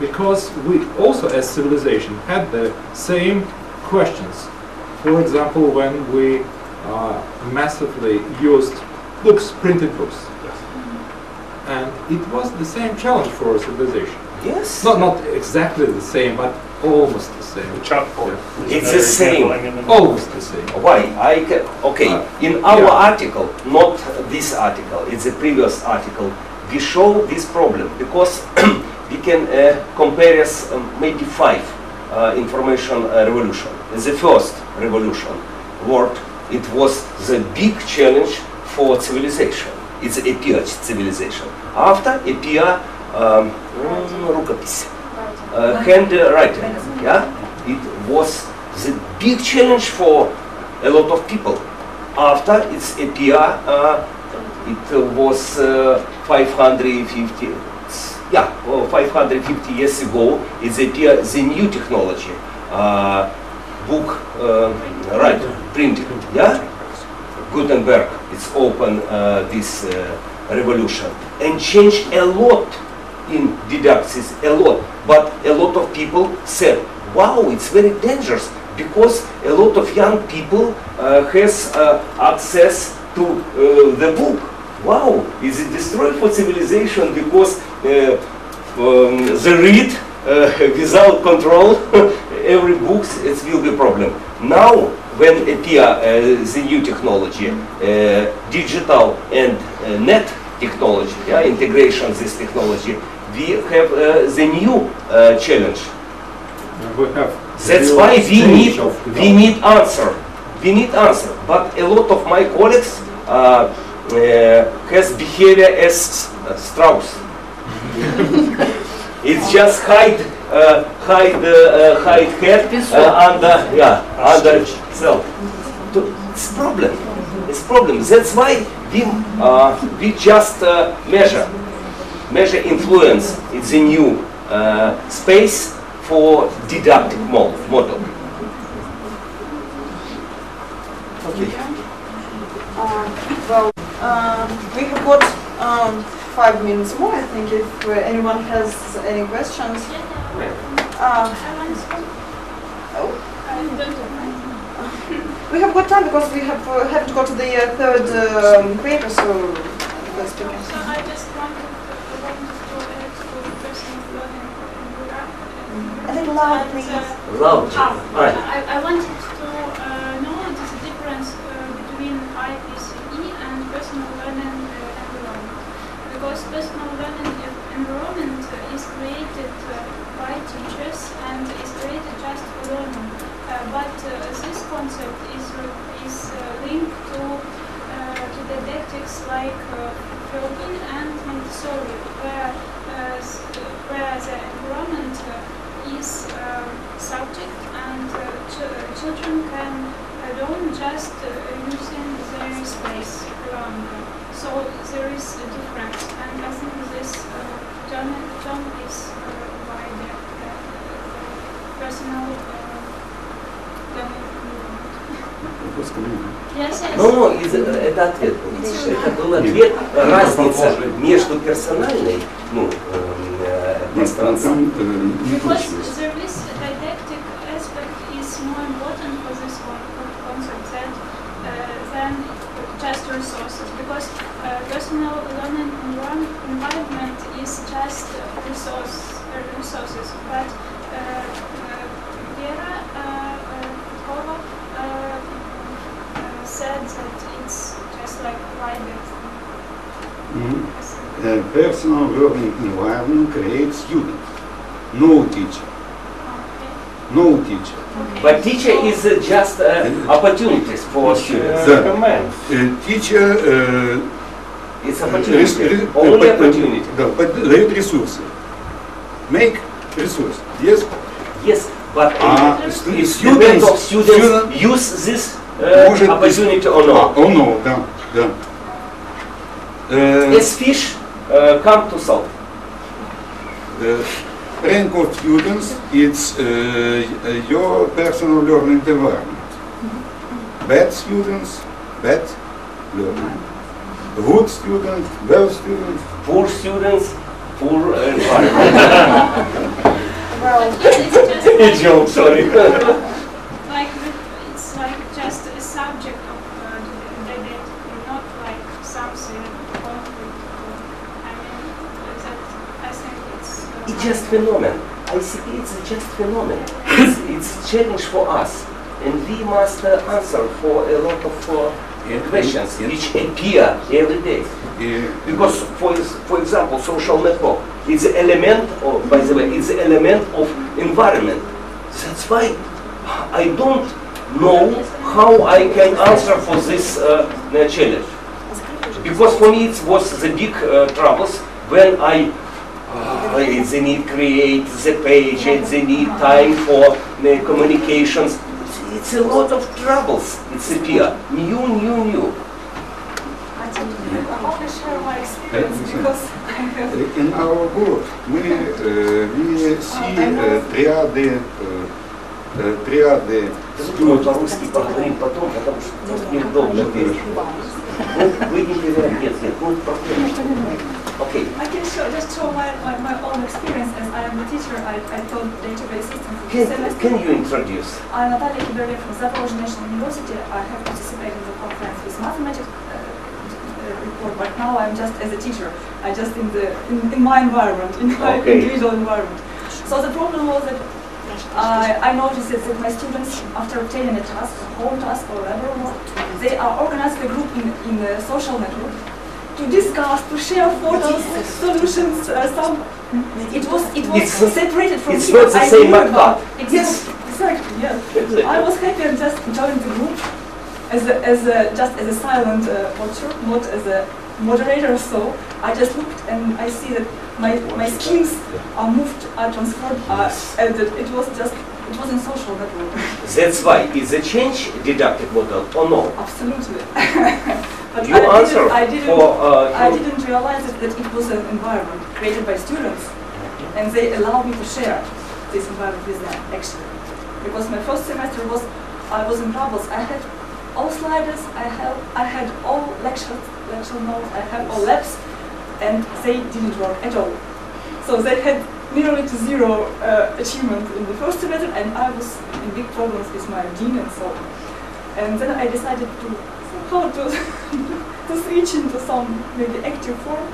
Because we also, as civilization, had the same questions. For example, when we uh, massively used books, printed books. And it was the same challenge for civilization. Yes. Not not exactly the same, but almost the same. Chalkboard. It's the same. Almost the same. Why? I ca okay. In our article, not this article, it's a previous article We show this problem because we can uh, compare us um, maybe five uh, information uh, revolution. The first revolution, world, it was the big challenge for civilization. It's appeared civilization. After appear um, mm, рукопись, uh, handwriting. Yeah, it was the big challenge for a lot of people. After its appear, uh, it was uh, 550. Yeah, well, 550 years ago, it appeared the new technology, uh, book, uh, right, printing. Yeah, Gutenberg. It's open this revolution and changed a lot in didactics, a lot. But a lot of people said, wow, it's very dangerous because a lot of young people uh, has uh, access to uh, the book. Wow, is it destroyed for civilization because uh, um, the read uh, without control every books it will be problem. Now when appear uh, the new technology, uh, digital and uh, net technology, yeah, integration this technology, we have uh, the new uh, challenge. We have That's why we need we need answer. We need answer. But a lot of my colleagues has behavior as uh, Strauss. it's just hide uh, hide uh, uh, hide head uh, under yeah under self. To- It's problem. It's problem. That's why we uh, we just uh, measure measure influence. It's a new uh, space for didactic model. Okay. Uh, well, um, we have got um, five minutes more, I think, if uh, anyone has any questions. Uh, oh. We have got time because we have uh, haven't got to the uh, third um, paper, so let's begin. So I just wanted to, wanted to add to personal learning environment. A little loud, please. Loud. Ah, Right. I, I wanted to uh, know the difference uh, between IPCE and personal learning uh, environment. Because personal learning en- environment uh, is created by teachers and is created just for learning. Uh, but uh, this concept is, is uh, linked to, to didactics like Philbin and Montessori, where, where the environment uh, is um, subject and ch- children can learn just using their space them. So there is a difference, Ну, ну, из, э, это ответ. Был. Это был ответ, разница между персональной, ну, эм, э, пространством. Because personal learning environment is just resource, resources, but uh, uh, Vera uh, Kotkova said that it's just like private. Mm -hmm. Personal learning environment creates students, no teacher no teacher. Okay. But teacher is uh, just uh, opportunities for students. The, uh, teacher It's рес- opportunity. ре- Only э, opportunity. Да, под- дает ресурсы. Make resource. Yes. Yes, but А it stu- it depends students, of students student- use this uh, Может, opportunity or А, not. oh no, да, да. Э, As fish uh, come to salt. Uh, rank of students, it's uh, your personal learning environment. Bad students, bad learning. Good student, well student. Poor students, poor environment. Well, it's just Idiom, sorry. like it's like just a subject of uh, the debate, not like something concrete. I mean, that I think it's. Uh, It's just phenomenon. ICT it's just phenomenon. It's, it's challenge for us, and we must uh, answer for a lot of uh, questions which appear every day. Because, for for example, social network is an element, of, by the way, it's an element of environment. That's why I don't know how I can answer for this uh, uh, challenge. Because for me it was the big uh, troubles when I uh, they need create the page, and they need time for uh, communications. It's, a lot of troubles. It's appear new, new, new. I only share my experience because In our book, we, uh, we see uh, triады, uh, uh, triады Мы по-русски поговорим потом, потому что неудобно. Ну, вы не перевели, нет, нет, ну проблема. Okay. I can show, just show my, my, my, own experience as I am a teacher. I, I taught database systems. Can, can you introduce? I'm Natalia Kiberia from Zaporozhye National University. I have participated in the conference with mathematics uh, uh, report, but now I'm just as a teacher. I just in the in, in my environment, in my okay. individual environment. So the problem was that I I noticed that my students, after obtaining a task, a home task or whatever, they are organized a group in, in a social network to discuss, to share photos, solutions, uh, some. It was it was It's- separated from it's people not the I same knew like about. that. Exactly, exactly, yes. Exactly. I was happy and just joined the group as a, as a, just as a silent uh, watcher, not as a moderator. So I just looked and I see that my, my skills are moved, are transferred, uh, and that it was just it was in social network. That's why is a change didactic model or no? Absolutely. but You I answer didn't, I didn't, for, uh, I didn't realize that, that it was an environment created by students, and they allowed me to share this environment with them actually. Because my first semester was, I was in troubles. I had all sliders, I had, I had all lecture, lecture notes, I had all labs, and they didn't work at all. So they had nearly to zero uh, achievement in the first semester, and I was in big problems with my dean and so on. And then I decided to somehow to, to switch into some maybe active form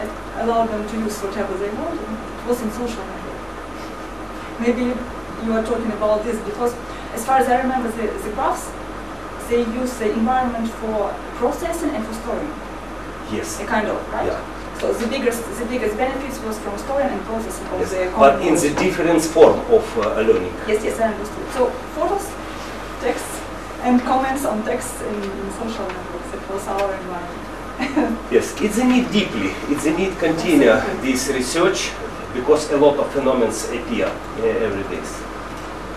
and allow them to use whatever they want. And it was in social network. Maybe you are talking about this because as far as I remember the, the graphs, they use the environment for processing and for storing. Yes. A kind of, right? Yeah. So the biggest, the biggest benefits was from storing and processing of Yes. the But in the different form of uh, learning. Yes, yes, I understood. So photos, texts, and comments on texts in, in social networks across our environment. yes, it's a need deeply, it's a need continue this research because a lot of phenomena appear uh, every day.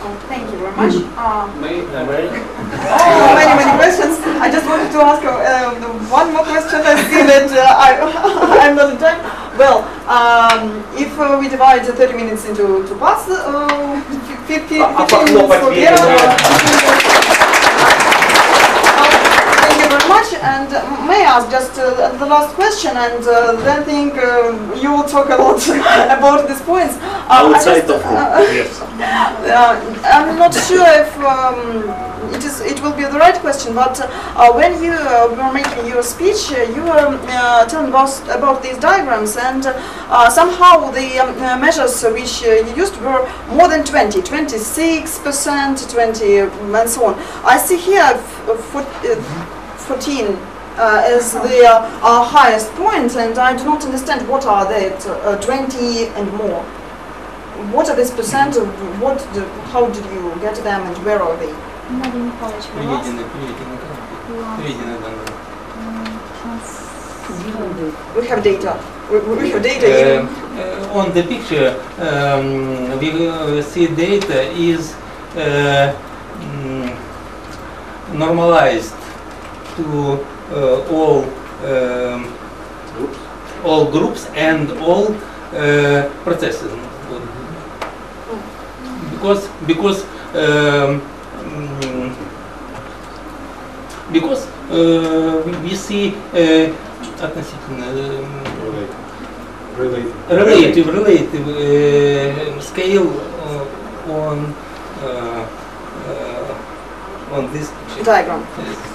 Oh, thank you very much. Mm-hmm. Um, may, uh, may? oh, many, many questions. I just wanted to ask uh, one more question. I see that uh, I, am not in time. Well, um, if uh, we divide the 30 minutes into two parts, uh, ah, ah, 15, 15 minutes for And may I ask just uh, the last question, and uh, then think uh, you will talk a lot about these points. Uh, I Outside just, of work, yes. uh, I'm not sure if um, it is. It will be the right question, but uh, when you uh, were making your speech, uh, you were uh, telling about, about these diagrams, and uh, somehow the um, uh, measures which uh, you used were more than 20, 26 percent, 20, and so on. I see here f- uh, foot- uh, 14 uh, is the uh, highest point, and I do not understand what are they, uh, 20 and more. What are these percent? Of what? Do, how did you get them, and where are they? We have data. We, have data. on the picture, um, we see data is uh, mm, normalized to uh, all um, all groups and all uh, processes. Because because um, mm, because uh, we- we see uh, относительно um, relative relative uh, scale uh, on uh, uh, on this picture. Diagram. Yes.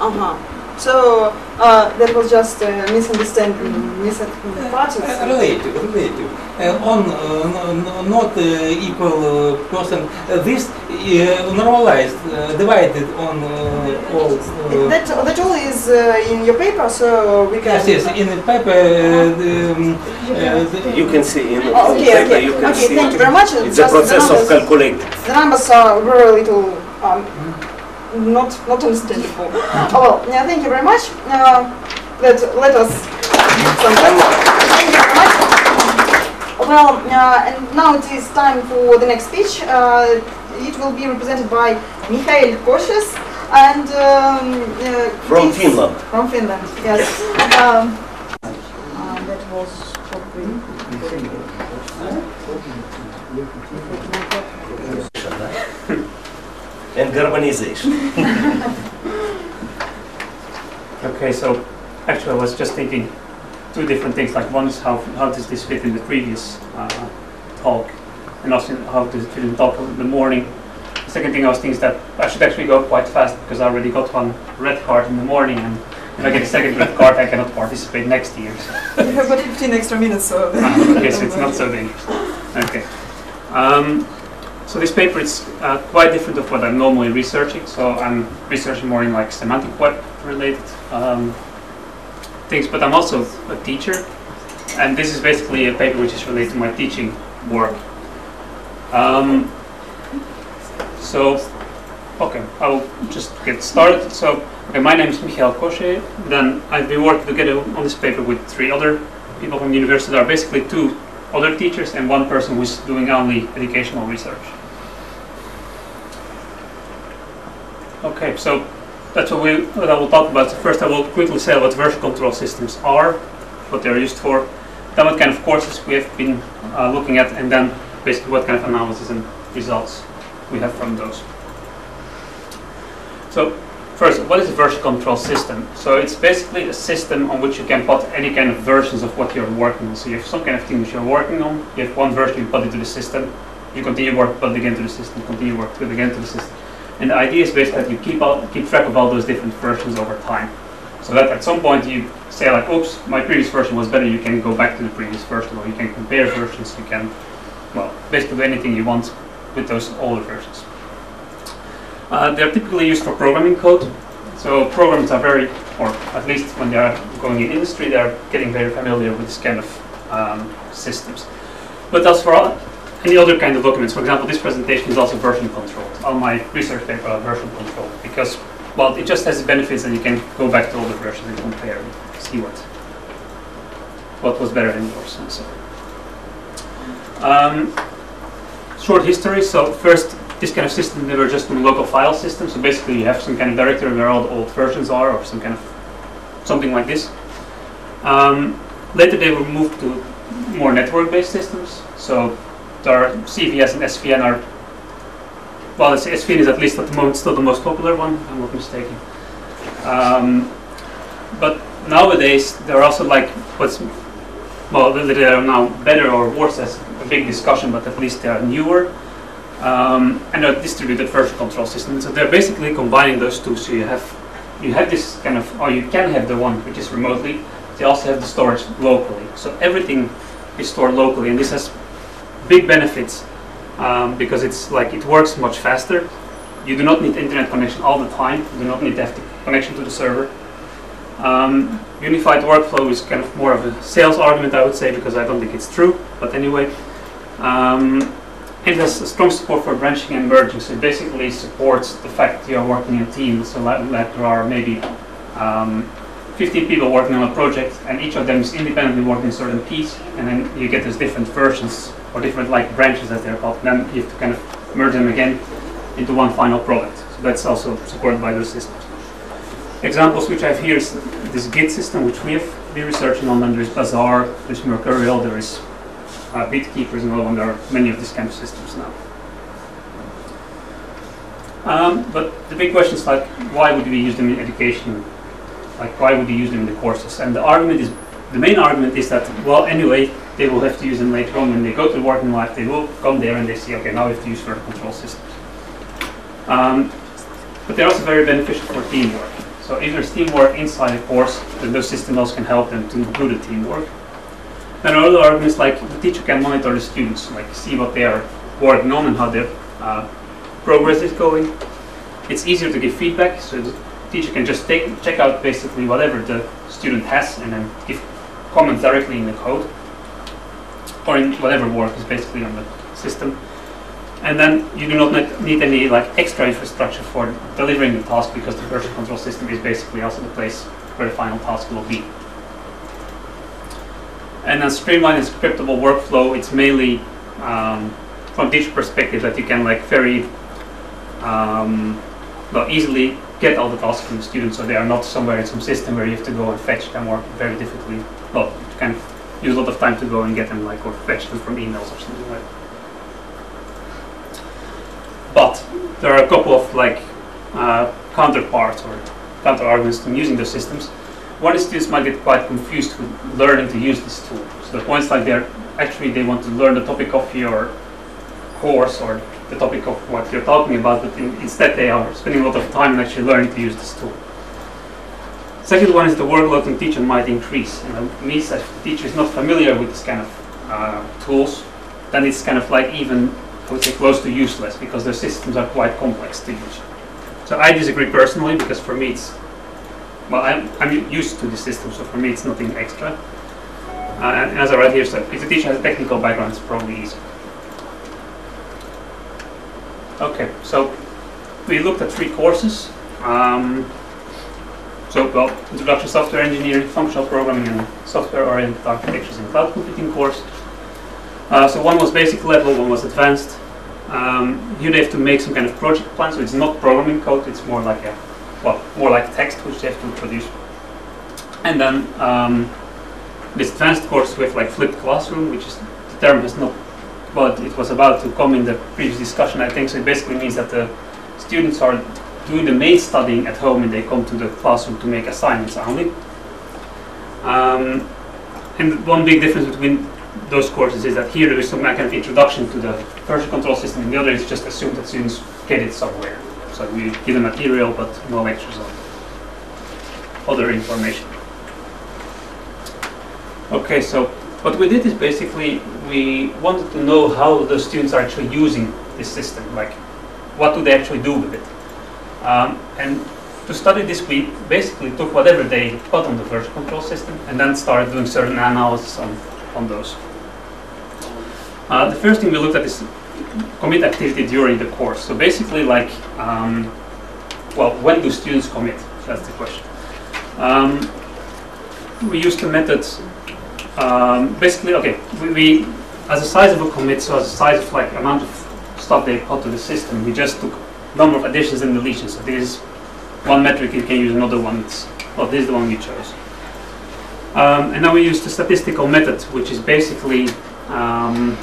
Uh huh. So uh, that was just a misunderstanding, misunderstanding parties. Uh, relative, relative. Uh, on uh, n- n- not uh, equal uh, person. Uh, this uh, normalized, uh, divided on uh, all. Uh, That, that all is uh, in your paper, so we can. yes, yes. In the paper, uh, the, um, uh, the, You can see in Oh, in okay, paper, okay. you can Okay, see thank you very much. It's Just a the process of calculating. The numbers are very little, um, not not understandable. oh, well, yeah, thank you very much. Uh, let let us. Thank you very much. Well, uh, and now it is time for the next speech. Uh, it will be represented by Mikhail Cochez and um, uh, From Finland. From Finland, yes. Um, uh, that was probably. And carbonization. Okay, so actually I was just thinking two different things. Like one is how, how does this fit in the previous uh, talk, and also how does it fit in the talk in the morning. The second thing I was thinking is that I should actually go quite fast because I already got one red card in the morning, and if I get a second red card, I cannot participate next year. So. You have got 15 extra minutes, so. Ah, okay, so it's not so dangerous. Okay. Um, so this paper is uh, quite different of what I'm normally researching. So I'm researching more in like semantic web related um, things, but I'm also a teacher, and this is basically a paper which is related to my teaching work. Um, so, okay, I'll just get started. So, okay, my name is Michael Cochez. Then I've been working together on this paper with three other people from the university. There are basically two other teachers and one person who's doing only educational research. Okay, so that's what, we, what I will talk about. So first, I will quickly say what version control systems are, what they're used for, then what kind of courses we have been uh, looking at, and then basically what kind of analysis and results we have from those. So first, what is a version control system? So it's basically a system on which you can put any kind of versions of what you're working on. So you have some kind of thing which you're working on, you have one version, you put it the system, you continue work, put it again to the system, continue work, put it again to the system. And the idea is basically that you keep out, keep track of all those different versions over time. So that at some point you say like, oops, my previous version was better, you can go back to the previous version, or you can compare versions, you can, well, basically anything you want with those older versions. Uh, they're typically used for programming code. So programs are very, or at least when they are going in industry, they are getting very familiar with this kind of um, systems. But as for any other kind of documents, for example, this presentation is also version controlled. All my research paper are version controlled because, well, it just has benefits that you can go back to all the versions and compare and see what what was better in yours and so. Um, short history. So first, this kind of system they were just on a local file system. So basically, you have some kind of directory where all the old versions are, or some kind of something like this. Um, later, they were moved to more network-based systems. So are CVS and SVN are well, SVN is at least at the moment still the most popular one. If I'm not mistaken. Um, but nowadays, there are also like what's well, they are now better or worse, that's a big discussion. But at least they are newer um, and a distributed version control system. So they're basically combining those two. So you have you have this kind of, or you can have the one which is remotely. They also have the storage locally. So everything is stored locally, and this has big benefits um, because it's like it works much faster. You do not need internet connection all the time. You do not need to have connection to the server. Um, unified workflow is kind of more of a sales argument, I would say, because I don't think it's true. But anyway, um, it has a strong support for branching and merging. So it basically supports the fact that you are working in a team. So like there are maybe um, 15 people working on a project, and each of them is independently working a certain piece, and then you get these different versions or different like branches as they're called. Then you have to kind of merge them again into one final product. So that's also supported by those systems. Examples which I have here is this Git system, which we have been researching on, and there's Bazaar, there's Mercurial, there is uh, BitKeepers and all, there are many of these kind of systems now. Um, but the big question is like, why would we use them in education? Like, why would you use them in the courses? And the argument is, the main argument is that, well, anyway, they will have to use them later on when they go to working life. They will come there and they see, okay, now we have to use version control systems. Um, but they're also very beneficial for teamwork. So if there's teamwork inside a course, then those systems can help them to do the teamwork. And another argument is like the teacher can monitor the students, like see what they are working on and how their uh, progress is going. It's easier to give feedback, so the teacher can just take, check out basically whatever the student has and then give comments directly in the code or in whatever work is basically on the system. And then you do not need any like extra infrastructure for delivering the task because the version control system is basically also the place where the final task will be. And then streamlined and scriptable workflow, it's mainly um, from teacher perspective that you can like very um, well, easily get all the tasks from the students so they are not somewhere in some system where you have to go and fetch them or very difficultly, well, you can use a lot of time to go and get them like or fetch them from emails or something like that. But there are a couple of like uh, counterparts or counter arguments to using those systems. One is students might get quite confused with learning to use this tool. So the point is like they're actually they want to learn the topic of your course or the topic of what you're talking about, but in, instead they are spending a lot of time actually learning to use this tool. Second one is the workload on teacher might increase. It means that if the teacher is not familiar with this kind of uh, tools, then it's kind of like even I would say close to useless because the systems are quite complex to use. So I disagree personally because for me it's, well, I'm, I'm used to the system, so for me it's nothing extra. Uh, and as I write here, so if the teacher has a technical background, it's probably easy. Okay, so we looked at three courses. Um, so, well, Introduction to Software Engineering, Functional Programming, and Software-Oriented Architectures in Cloud Computing course. Uh, so one was basic level, one was advanced. Um, here they have to make some kind of project plan, so it's not programming code, it's more like a, well, more like text which they have to produce. And then um, this advanced course with like flipped classroom, which is the term has not, well, it was about to come in the previous discussion, I think. So it basically means that the students are doing the main studying at home and they come to the classroom to make assignments only. Um, and one big difference between those courses is that here there is some kind of introduction to the version control system, and the other is just assumed that students get it somewhere. So we give them material, but no lectures on other information. Okay, so what we did is basically we wanted to know how the students are actually using this system, like what do they actually do with it. Um, and to study this, we basically took whatever they got on the version control system and then started doing certain analysis on, on those. Uh, the first thing we looked at is commit activity during the course. So basically like, um, well, when do students commit? That's the question. Um, we used the method, um, basically, okay, we, we, as a size of a commit, so as a size of like amount of stuff they put to the system, we just took number of additions and deletions. So this is one metric, you can use another one. It's, well, this is the one we chose. Um, and now we use the statistical method, which is basically um,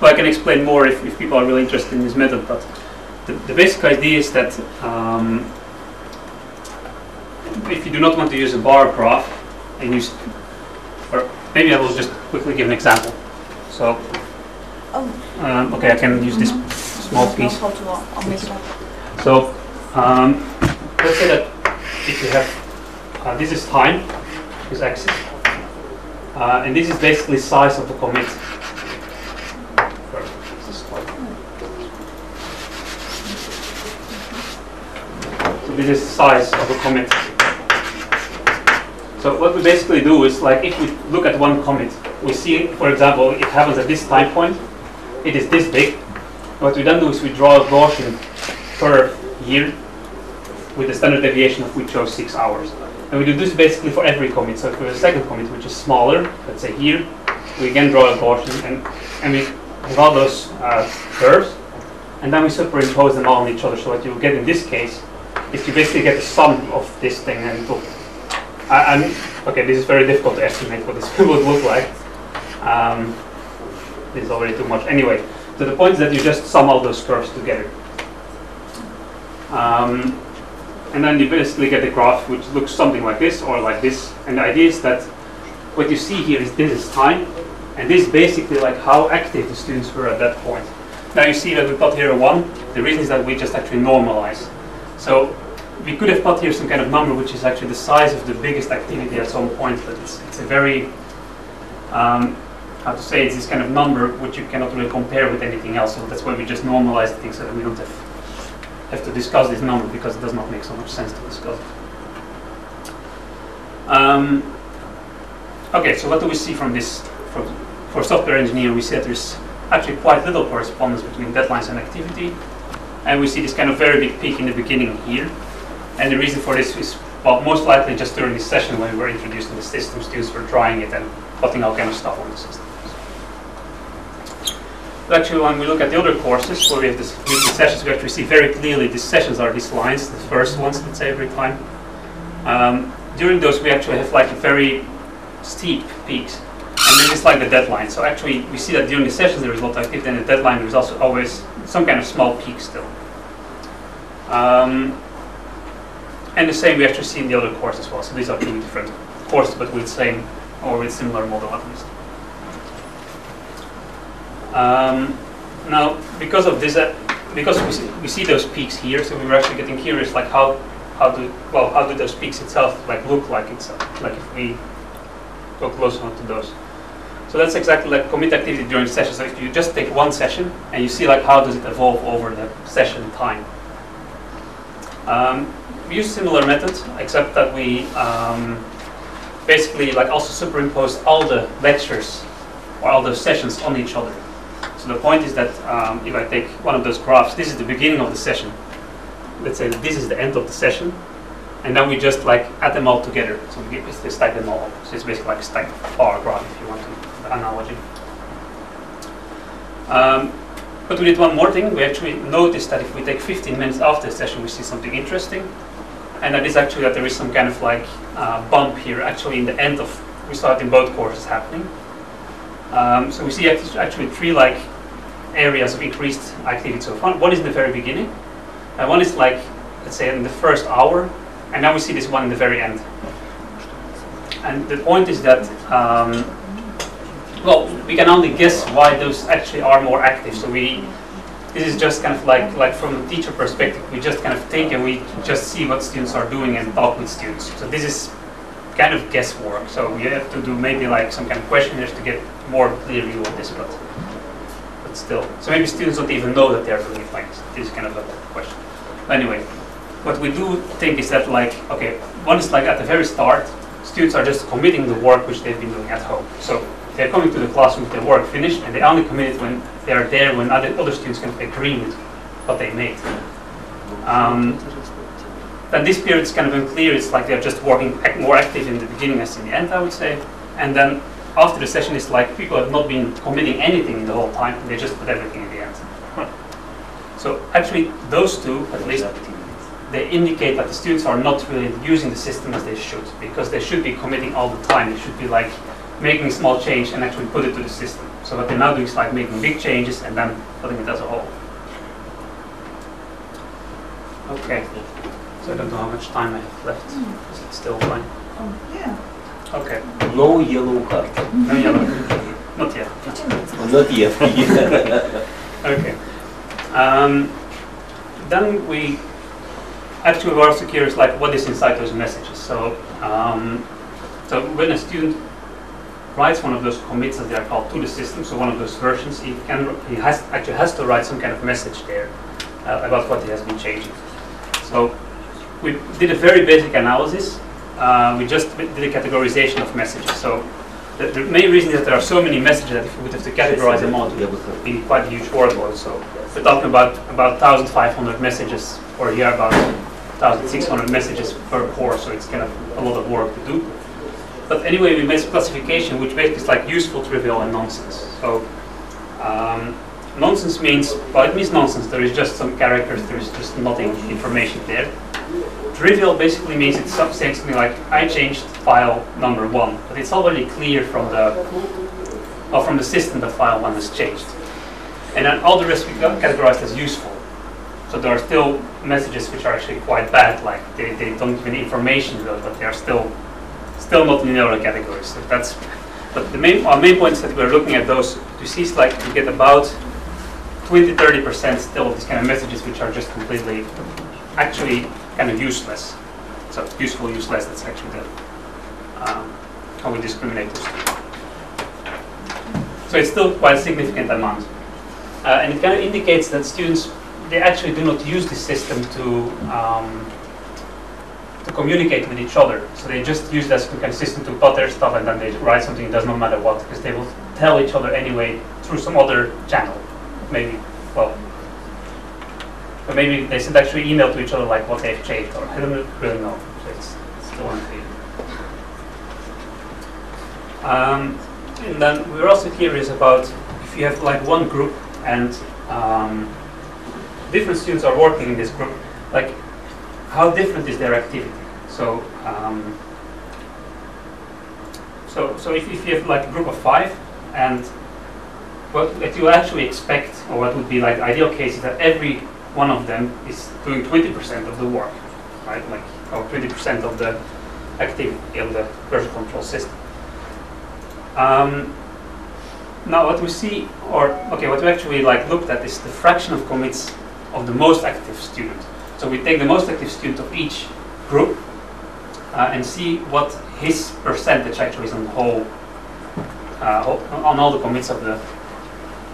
well, I can explain more if, if people are really interested in this method, but the, the basic idea is that um, if you do not want to use a bar graph, and use, or maybe I will just quickly give an example. So, um, okay, I can use this small piece. So, um, let's say that if you have, uh, this is time, this axis, uh, and this is basically size of the commit. So this is size of a commit. So what we basically do is like if we look at one commit, we see, for example, it happens at this time point, it is this big. What we then do is we draw a Gaussian per year with a standard deviation of we chose six hours. And we do this basically for every commit. So for the second commit, which is smaller, let's say here, we again draw a Gaussian and, and we draw those uh, curves and then we superimpose them all on each other. So what you get in this case is you basically get the sum of this thing and I, I'm, okay, this is very difficult to estimate what this would look like. Um, this is already too much. Anyway, so the point that you just sum all those curves together. Um, and then you basically get a graph which looks something like this or like this. And the idea is that what you see here is this is time, and this is basically like how active the students were at that point. Now you see that we got here a 1. The reason is that we just actually normalize. So we could have put here some kind of number which is actually the size of the biggest activity at some point, but it's, it's a very, um, how to say, it's this kind of number which you cannot really compare with anything else. So that's why we just normalize things so that we don't have, have to discuss this number because it does not make so much sense to discuss it. Um, okay, so what do we see from this? From, for software engineer, we see that there's actually quite little correspondence between deadlines and activity. And we see this kind of very big peak in the beginning here. And the reason for this is, well, most likely just during this session when we were introducing the system, students were trying it and putting all kind of stuff on the system. Actually, when we look at the other courses where we have these sessions, we actually see very clearly these sessions are these lines, the first ones, let's say, every time. Um, during those, we actually have like very steep peaks. And then it's like the deadline. So actually, we see that during the sessions there is a lot of activity, and the deadline there is also always some kind of small peak still. Um, and the same we actually see in the other course as well. So these are two different courses, but with same or with similar model at least. Um, now, because of this, uh, because we see, we see those peaks here, so we were actually getting curious, like how how do well how do those peaks itself like look like itself, like if we go close enough to those. So that's exactly like commit activity during session. So if you just take one session and you see like how does it evolve over the session time. Um, we use similar methods, except that we um, basically like also superimpose all the lectures or all the sessions on each other. The point is that um, if I take one of those graphs, this is the beginning of the session. Let's say this is the end of the session, and then we just like add them all together. So we just stack them all. So it's basically like a stacked bar graph, if you want to the analogy. Um, but we did one more thing. We actually noticed that if we take 15 minutes after the session, we see something interesting. And that is actually that there is some kind of like uh, bump here, actually in the end of, we saw it in both courses happening. Um, so we see actually three like areas of increased activity. So one, one is in the very beginning, and one is like, let's say in the first hour, and now we see this one in the very end. And the point is that um, well, we can only guess why those actually are more active. So we, this is just kind of like, like from the teacher perspective, we just kind of think and we just see what students are doing and talk with students. So this is kind of guesswork. So we have to do maybe like some kind of questionnaires to get more clear view of this, but still. So maybe students don't even know that they're doing it like this. This is kind of a question. Anyway, what we do think is that like, okay, one is like at the very start, students are just committing the work which they've been doing at home. So they're coming to the classroom with their work finished, and they only commit it when they are there when other, other students can agree with what they made. Um, then this period is kind of unclear. It's like they're just working more active in the beginning as in the end, I would say. And then after the session, it's like people have not been committing anything the whole time. They just put everything in the end. So actually, those two, at least, they indicate that the students are not really using the system as they should, because they should be committing all the time. They should be like making small change and actually put it to the system. So what they're now doing is like making big changes and then putting it as a whole. Okay. So I don't know how much time I have left. Mm. Is it still fine? Oh, yeah. Okay. No yellow card. No yellow. Not yet. Not yet. Okay. Um, then we actually were also curious, like what is inside those messages. So, um, so when a student writes one of those commits, as they are called, to the system, so one of those versions, he can he has actually has to write some kind of message there uh, about what he has been changing. So we did a very basic analysis, uh, we just did a categorization of messages. So the, the main reason is that there are so many messages that if we would have to categorize them all, it would be quite a huge workload. So we're talking about about 1,500 messages, or here about 1,600 messages per course. So it's kind of a lot of work to do. But anyway, we made classification which basically is like useful, trivial, and nonsense. So um, nonsense means, well, it means nonsense. There is just some characters, there is just nothing, information there. Trivial basically means it's saying something like, I changed file number one, but it's already clear from the, or from the system that file one has changed. And then all the rest we categorized as useful. So there are still messages which are actually quite bad, like they, they don't give any information but they are still still not in the other categories. So that's but the main our main point is that we're looking at those. You see, it's like you get about 20 30 percent still of these kind of messages which are just completely actually kind of useless. So useful, useless. That's actually the um, how we discriminate those. two. So it's still quite a significant amount, uh, and it kind of indicates that students they actually do not use this system to um, to communicate with each other. So they just use as kind of system to put their stuff and then they write something, it does not matter what, because they will tell each other anyway through some other channel. Maybe, well, but maybe they send actually email to each other like what they've changed, or I don't really know. So it's, it's still unclear. Um, and then we're also curious about if you have like one group and um, different students are working in this group, like how different is their activity? So, um, so, so if, if you have like a group of five, and what, what you actually expect, or what would be like the ideal case, is that every one of them is doing 20% of the work, right? Like, or 20% of the activity of the version control system. Um, now, what we see, or okay, what we actually like looked at is the fraction of commits of the most active student. So we take the most active student of each group uh, and see what his percentage actually is on the whole, uh, on all the commits of the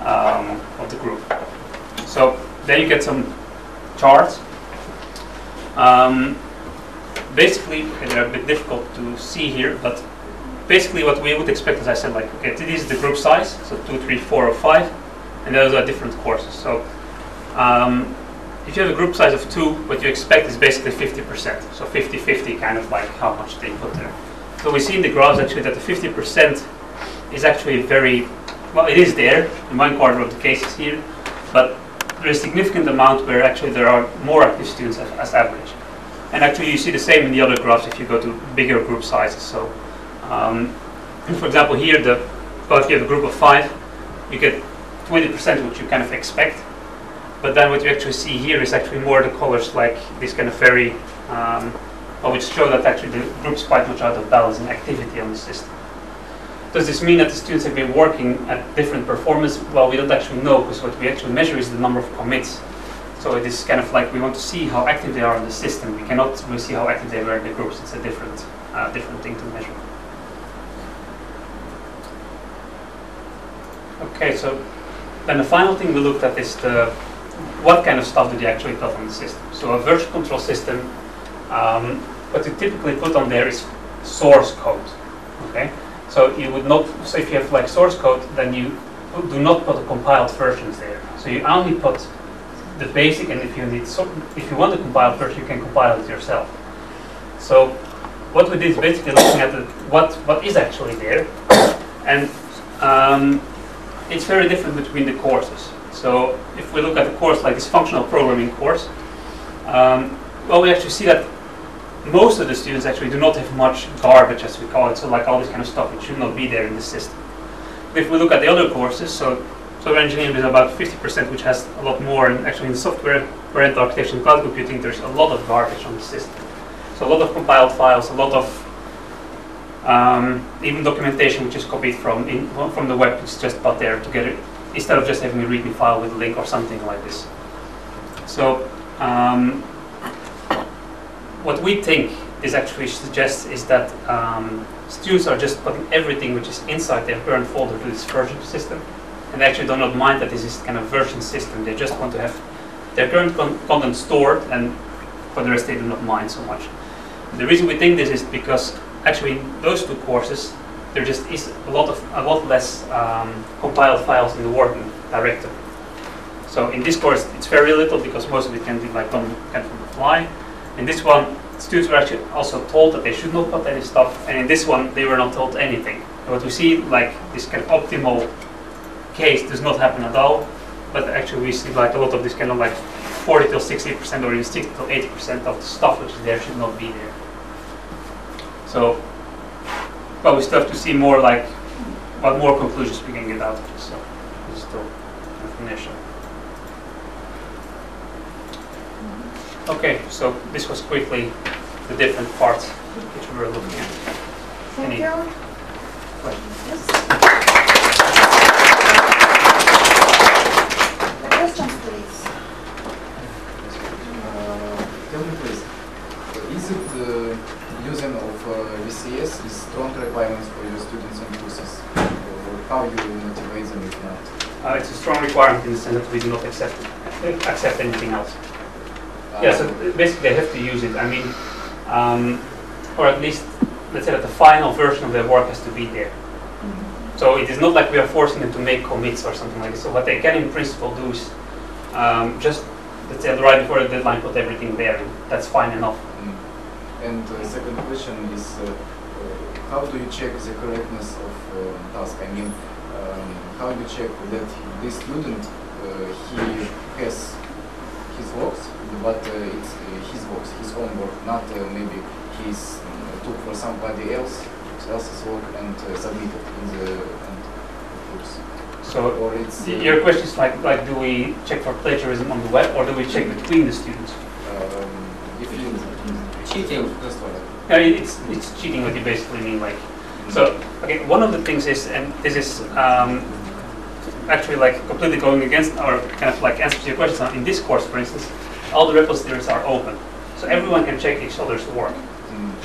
um, of the group. So then you get some charts. Um, basically, they're a bit difficult to see here, but basically what we would expect, as I said, like okay, this is the group size, so two, three, four, or five, and those are different courses. So um, if you have a group size of two, what you expect is basically 50%. So 50-50 kind of like how much they put there. So we see in the graphs actually that the 50% is actually very, well it is there in one quarter of the cases here, but there is a significant amount where actually there are more active students as, as average. And actually you see the same in the other graphs if you go to bigger group sizes. So um, for example here, the, well if you have a group of five, you get 20% which you kind of expect. But then what you actually see here is actually more the colors like this kind of very, um, which show that actually the group's quite much out of balance in activity on the system. Does this mean that the students have been working at different performance? Well, we don't actually know because what we actually measure is the number of commits. So it is kind of like we want to see how active they are in the system. We cannot really see how active they were in the groups. It's a different, uh, different thing to measure. Okay, so then the final thing we looked at is the what kind of stuff do they actually put on the system. So a version control system, um, what you typically put on there is source code. Okay, so you would not. So if you have like source code, then you do not put the compiled versions there. So you only put the basic, and if you need, so, if you want a compiled version, you can compile it yourself. So what we did is basically looking at the, what what is actually there, and um, it's very different between the courses. So if we look at a course like this functional programming course, um, well, we actually see that most of the students actually do not have much garbage, as we call it, so like all this kind of stuff it should not be there in the system. If we look at the other courses, so software engineering is about 50%, which has a lot more, and actually in software, oriented architecture and cloud computing, there's a lot of garbage on the system. So a lot of compiled files, a lot of um, even documentation which is copied from in, from the web, it's just put there together instead of just having a README file with a link or something like this. So um, what we think this actually suggests is that um, students are just putting everything which is inside their current folder to this version system, and they actually do not mind that this is kind of version system. They just want to have their current con content stored, and for the rest they do not mind so much. The reason we think this is because actually in those two courses there just is a lot of a lot less um, compiled files in the working directory. So in this course it's very little because most of it can be like done kind of the fly. In this one, students were actually also told that they should not put any stuff, and in this one they were not told anything. And what we see like this kind of optimal case does not happen at all, but actually we see like a lot of this kind of like 40 to 60 percent or even 60 to 80 percent of the stuff which is there should not be there. So, but we still have to see more like what more conclusions we can get out of this. So this is still information. Okay, so this was quickly the different parts which we were looking at. Thank Any you. questions? The questions, please. Uh, Tell me please, is it uh, using of uh, VCS is strong requirements for your students and courses? Or how you motivate them if not? Uh, it's a strong requirement in the sense that we do not accept accept anything else. Yeah, so basically they have to use it. I mean, um, or at least let's say that the final version of their work has to be there. So it is not like we are forcing them to make commits or something like this. So what they can in principle do is um, just let's say right before the deadline put everything there, and that's fine enough. And uh, second question is, uh, uh, how do you check the correctness of uh, task? I mean, um, how do you check that this student, uh, he has his works, but uh, it's uh, his work, his own work, not uh, maybe he's uh, took for somebody else else's work and uh, submitted in the end of course. So or it's uh, your question is like like do we check for plagiarism on the web or do we check between the students? um, if you cheating, that's what. Yeah, it's it's cheating. What you basically mean, like. So okay, one of the things is, and this is um, actually like completely going against or kind of like answers your question. In this course, for instance, all the repositories are open, so everyone can check each other's work.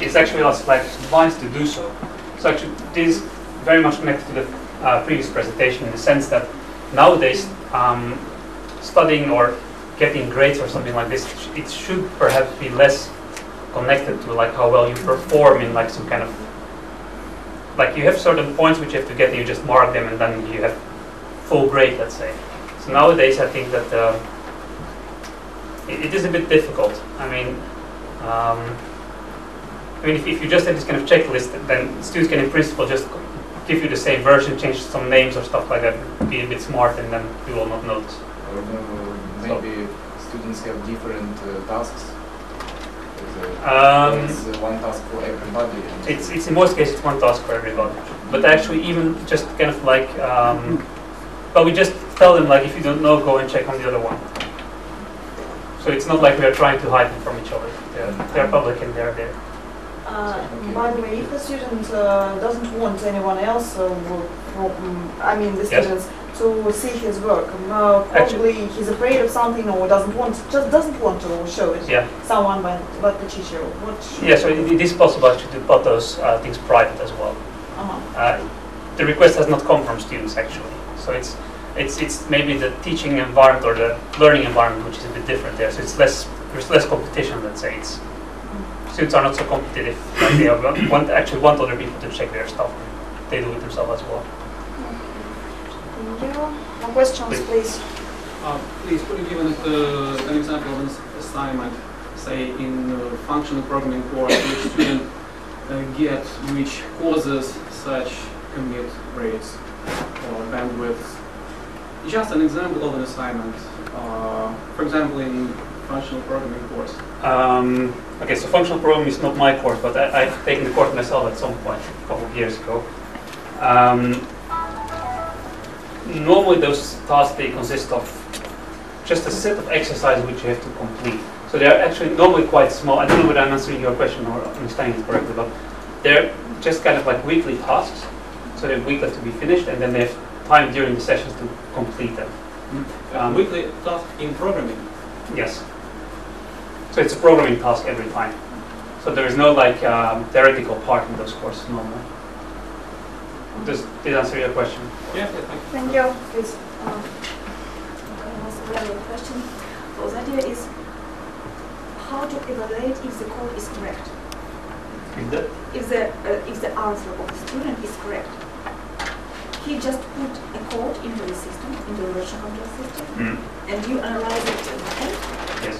It's actually also like advised to do so. So actually, this is very much connected to the uh, previous presentation in the sense that nowadays um, studying or getting grades or something like this, it should perhaps be less connected to like how well you perform in like some kind of like you have certain points which you have to get and you just mark them and then you have full grade let's say so nowadays i think that uh, it, it is a bit difficult i mean um, i mean if, if you just have this kind of checklist then students can in principle just give you the same version change some names or stuff like that be a bit smart and then you will not notice Or maybe students have different uh, tasks. Um, It's one task for everybody. It's, it's in most cases one task for everybody. But actually even just kind of like, um, but we just tell them like if you don't know, go and check on the other one. So it's not like we are trying to hide them from each other. They're, they're public and they're there. Uh, by the way, if the student uh, doesn't want anyone else, uh, from, I mean the Yes. students, to see his work, uh, probably he's afraid of something or doesn't want, just doesn't want to show it. Yeah. Someone but, but the teacher. What? Yeah, so it, it is possible actually to put those uh, things private as well. Uh-huh. Uh, the request has not come from students actually. So it's, it's, it's maybe the teaching environment or the learning environment which is a bit different there. So it's less, there's less competition, let's say. It's, students are not so competitive. Like they have- want, actually want other people to check their stuff. They do it themselves as well. Thank you. More questions, please. Uh, Please, could you give an, uh, an example of an assignment, say in uh, functional programming course, which student uh, get which causes such commit rates or bandwidth? Just an example of an assignment, uh, for example, in functional programming course. Um, okay, so functional programming is not my course, but I, I've taken the course myself at some point, a couple of years ago. Um, normally those tasks, they consist of just a set of exercises which you have to complete. So they're actually normally quite small. I don't know whether I'm answering your question or understanding it correctly, but they're just kind of like weekly tasks. So they're weekly to be finished, and then they have time during the sessions to complete them. Um, Weekly task in programming. Yes. So it's a programming task every time. So there is no like um, theoretical part in those courses normally. Does did answer your question? Yeah, Thank you. Please. Um, okay, also another question. So the idea is how to evaluate if the code is correct. If the, if the uh, if the answer of the student is correct, he just put a code into the system, into the version control system, Mm. and you analyze it in the end. yes.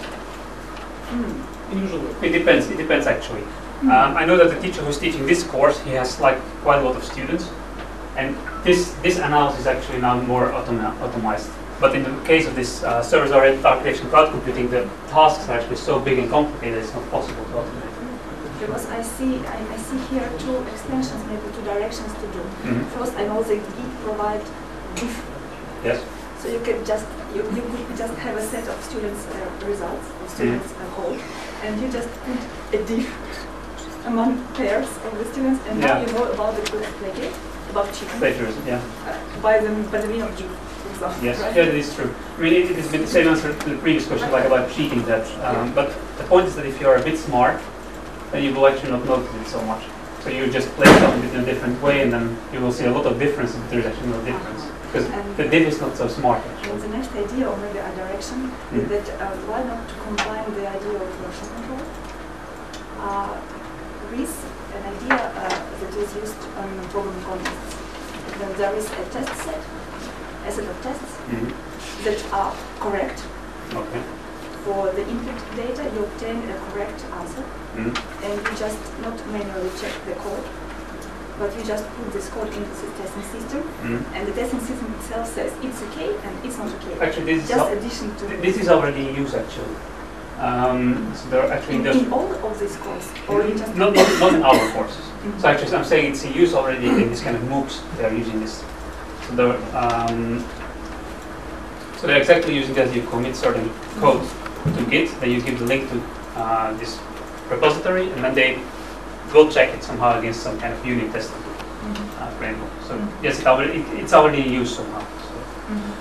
Hmm. Usually. It depends. It depends actually. Um, I know that the teacher who's teaching this course, he has like quite a lot of students, and this this analysis is actually now more automa- automized. But in the case of this uh, service-oriented architecture cloud computing, the tasks are actually so big and complicated, it's not possible to automate. Because I see, I, I see here two extensions, maybe two directions to do. Mhm. First, I know they Git provide diff, Yes. so you can just you, you could just have a set of students' uh, results, of students' uh, code, and you just put a diff among pairs of the students, and now you know about the good plugin, about cheating, Plagiarism, yeah. uh, by the by the mean of diff, for example. Yes, right? yeah, it is true. I mean, it, it's been the same answer to the previous question, like about cheating that. Um, but the point is that if you are a bit smart, then you will actually not notice it so much. So you just play something in a different way, and then you will see a lot of difference if there is actually no difference. Because And- the diff is not so smart. Actually. And the next idea, or maybe a direction, Mhm. is that uh, why not to combine the idea of version control uh, with an idea uh, that is used on programming contexts. When there is a test set, a set of tests Mhm. that are correct Okay. For the input data, you obtain a correct answer, Mhm. and you just not manually check the code, but you just put this code into the testing system, Mhm. and the testing system itself says it's okay and it's not okay. Actually, this is just al- addition to This is already in use actually. Um, so there are actually in, in all of these courses, or you just not, not, not in our courses. Mhm. So actually, I'm saying it's in use already in this kind of MOOCs. They are using this. So they're um, so they're exactly using that. You commit certain code to Git, then you give the link to uh, this repository, and then they will check it somehow against some kind of unit testing Mm-hmm. uh, framework. So yes, it already, it, it's already in use somehow. So.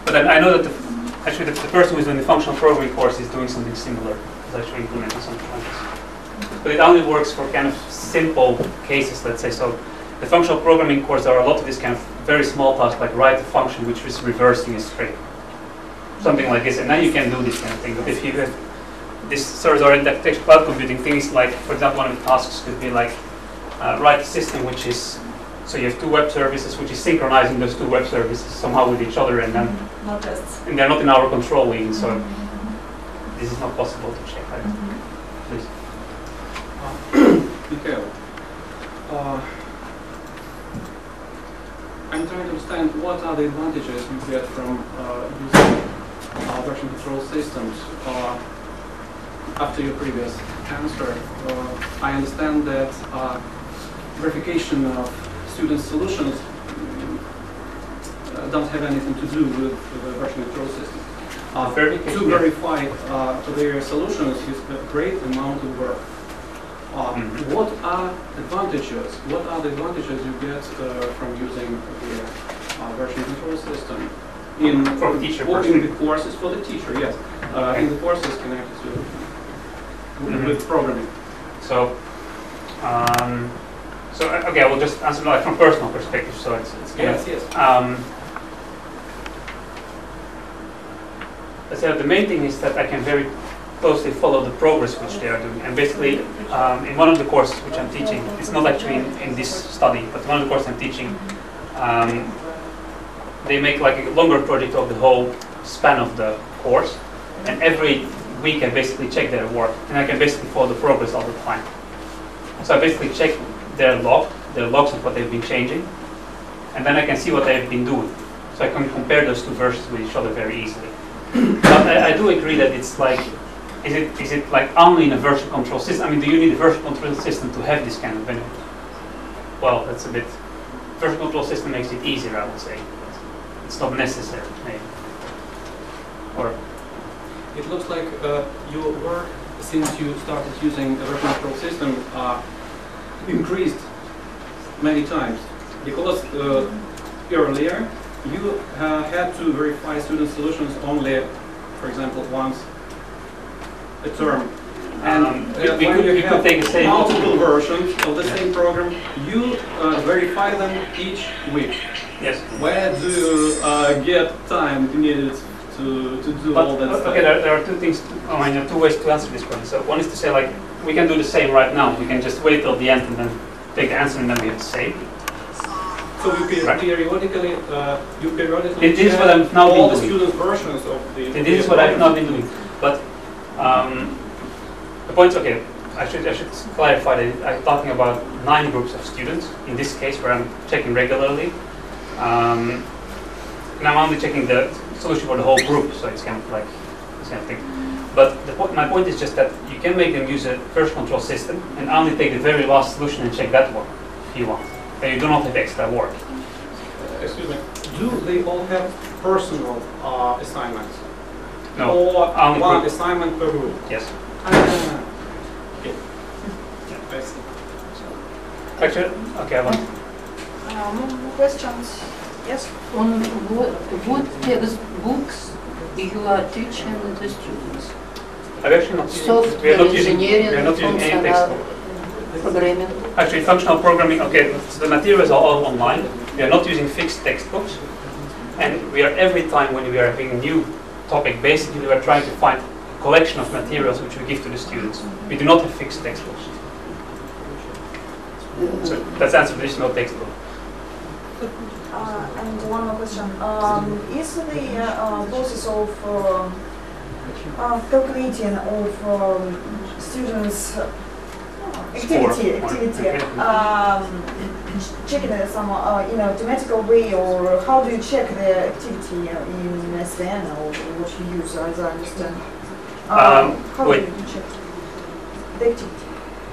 But then I know that the, actually the, the person who's doing the functional programming course is doing something similar. Is actually implementing something like this. But it only works for kind of simple cases, let's say. So the functional programming course, there are a lot of these kind of very small tasks, like write a function which is reversing a string. Something like this, and now you can do this kind of thing. But if you have this service-oriented architecture cloud computing things, like, for example, one of the tasks could be like, uh, write a system which is, so you have two web services, which is synchronizing those two web services somehow with each other, and then, no tests. and they're not in our control even, so this is not possible to check. Right? Please. Mikhail, uh, I'm trying to understand what are the advantages you get from uh, using uh, version control systems. Uh, after your previous answer, uh, I understand that uh, verification of student solutions mm, uh, don't have anything to do with, the version control system. Uh, to verify uh, their solutions is a great amount of work. Uh, Mhm. What are advantages? What are the advantages you get uh, from using the uh, version control system in For the teacher or in the courses for the teacher? Yes, uh, in the courses connected to with, Mhm. with programming. So, um, so uh, okay, I will just answer like from personal perspective. So it's, it's Yes, of, yes. Um, let's say the main thing is that I can very closely follow the progress which they are doing. And basically, um, in one of the courses which I'm teaching, it's not actually in, in this study, but one of the courses I'm teaching, um, they make like a longer project of the whole span of the course. And every week I basically check their work, and I can basically follow the progress all the time. So I basically check their log, their logs of what they've been changing, and then I can see what they've been doing. So I can compare those two versions with each other very easily. but I, I do agree that it's like, is it is it like only in a version control system? I mean, do you need a version control system to have this kind of benefit? Well, that's a bit. Version control system makes it easier, I would say. It's not necessary, maybe. Or It looks like uh, your work since you started using a version control system uh, increased many times because uh, earlier you uh, had to verify student solutions only, for example, once a term. And Um, uh, we- when could- you have the multiple versions of the same program, you uh, verify them each week. Yes, Where do you uh, get time needed to, to do But, all that uh, stuff. okay, there, there are two things, I mean, there are two ways to answer this question. So one is to say like, we can do the same right now. We can just wait till the end and then take the answer and then we have the same. So you pe- Right. periodically, uh, you periodically This is what I'm now all the student versions of the. This is what I've not been doing. But um, the point, okay, I should, I should clarify that I'm talking about nine groups of students, in this case where I'm checking regularly. Um, and I'm only checking the solution for the whole group, so it's kind of like this kind of thing. But the po- my point is just that you can make them use a version control system and only take the very last solution and check that one if you want. And you do not have extra work. Excuse me, do they all have personal uh, assignments? No, Or only one group. assignment per group? Yes. Ah, okay. I see. Actually, okay, I want. Uh, questions? Yes? On what, what textbooks you are teaching the students? I've actually not using, we Software are not using, we are not using any functional textbook. programming. Actually, functional programming, okay, the materials are all online. We are not using fixed textbooks. And we are, every time when we are having a new topic, basically we are trying to find a collection of materials which we give to the students. We do not have fixed textbooks. So that's the answer, there is no textbook. Uh, and one more question. Um, is the uh, process of uh, uh, calculating of um, students' activity, activity, um, checking it some uh, in a mathematical way, or how do you check the activity in SVN or what you use, as I understand? Um, how wait. do you check the activity?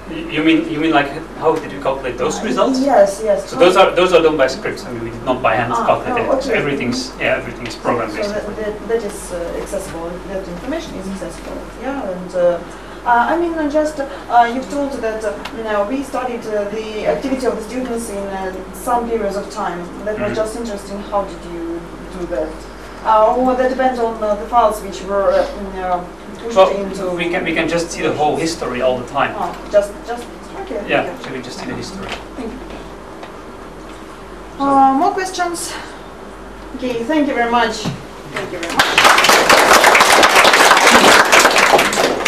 You mean, you mean like, how did you calculate those results? Yes, yes. So those are, those are done by scripts, I mean, we did not by hand Ah, calculate oh, it. So okay. everything's, yeah, everything's programmed So that, that, that is uh, accessible, that information is accessible, yeah, and uh, uh, I mean, uh, just, uh, you've told that, uh, you know, we studied uh, the activity of the students in uh, some periods of time. That was Mhm. just interesting, how did you do that? Uh, or that depends on uh, the files which were, uh, you know, Well, we can, we can just see the whole history all the time. Oh, just, just, okay. Yeah, okay. so we just see the history. Uh, more questions? Okay, thank you very much. Thank you very much.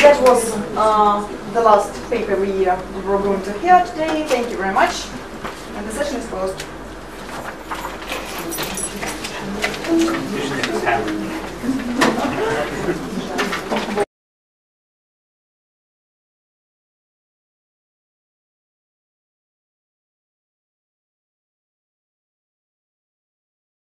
That was uh, the last paper we uh, were going to hear today. Thank you very much. And the session is closed. It's handwritten.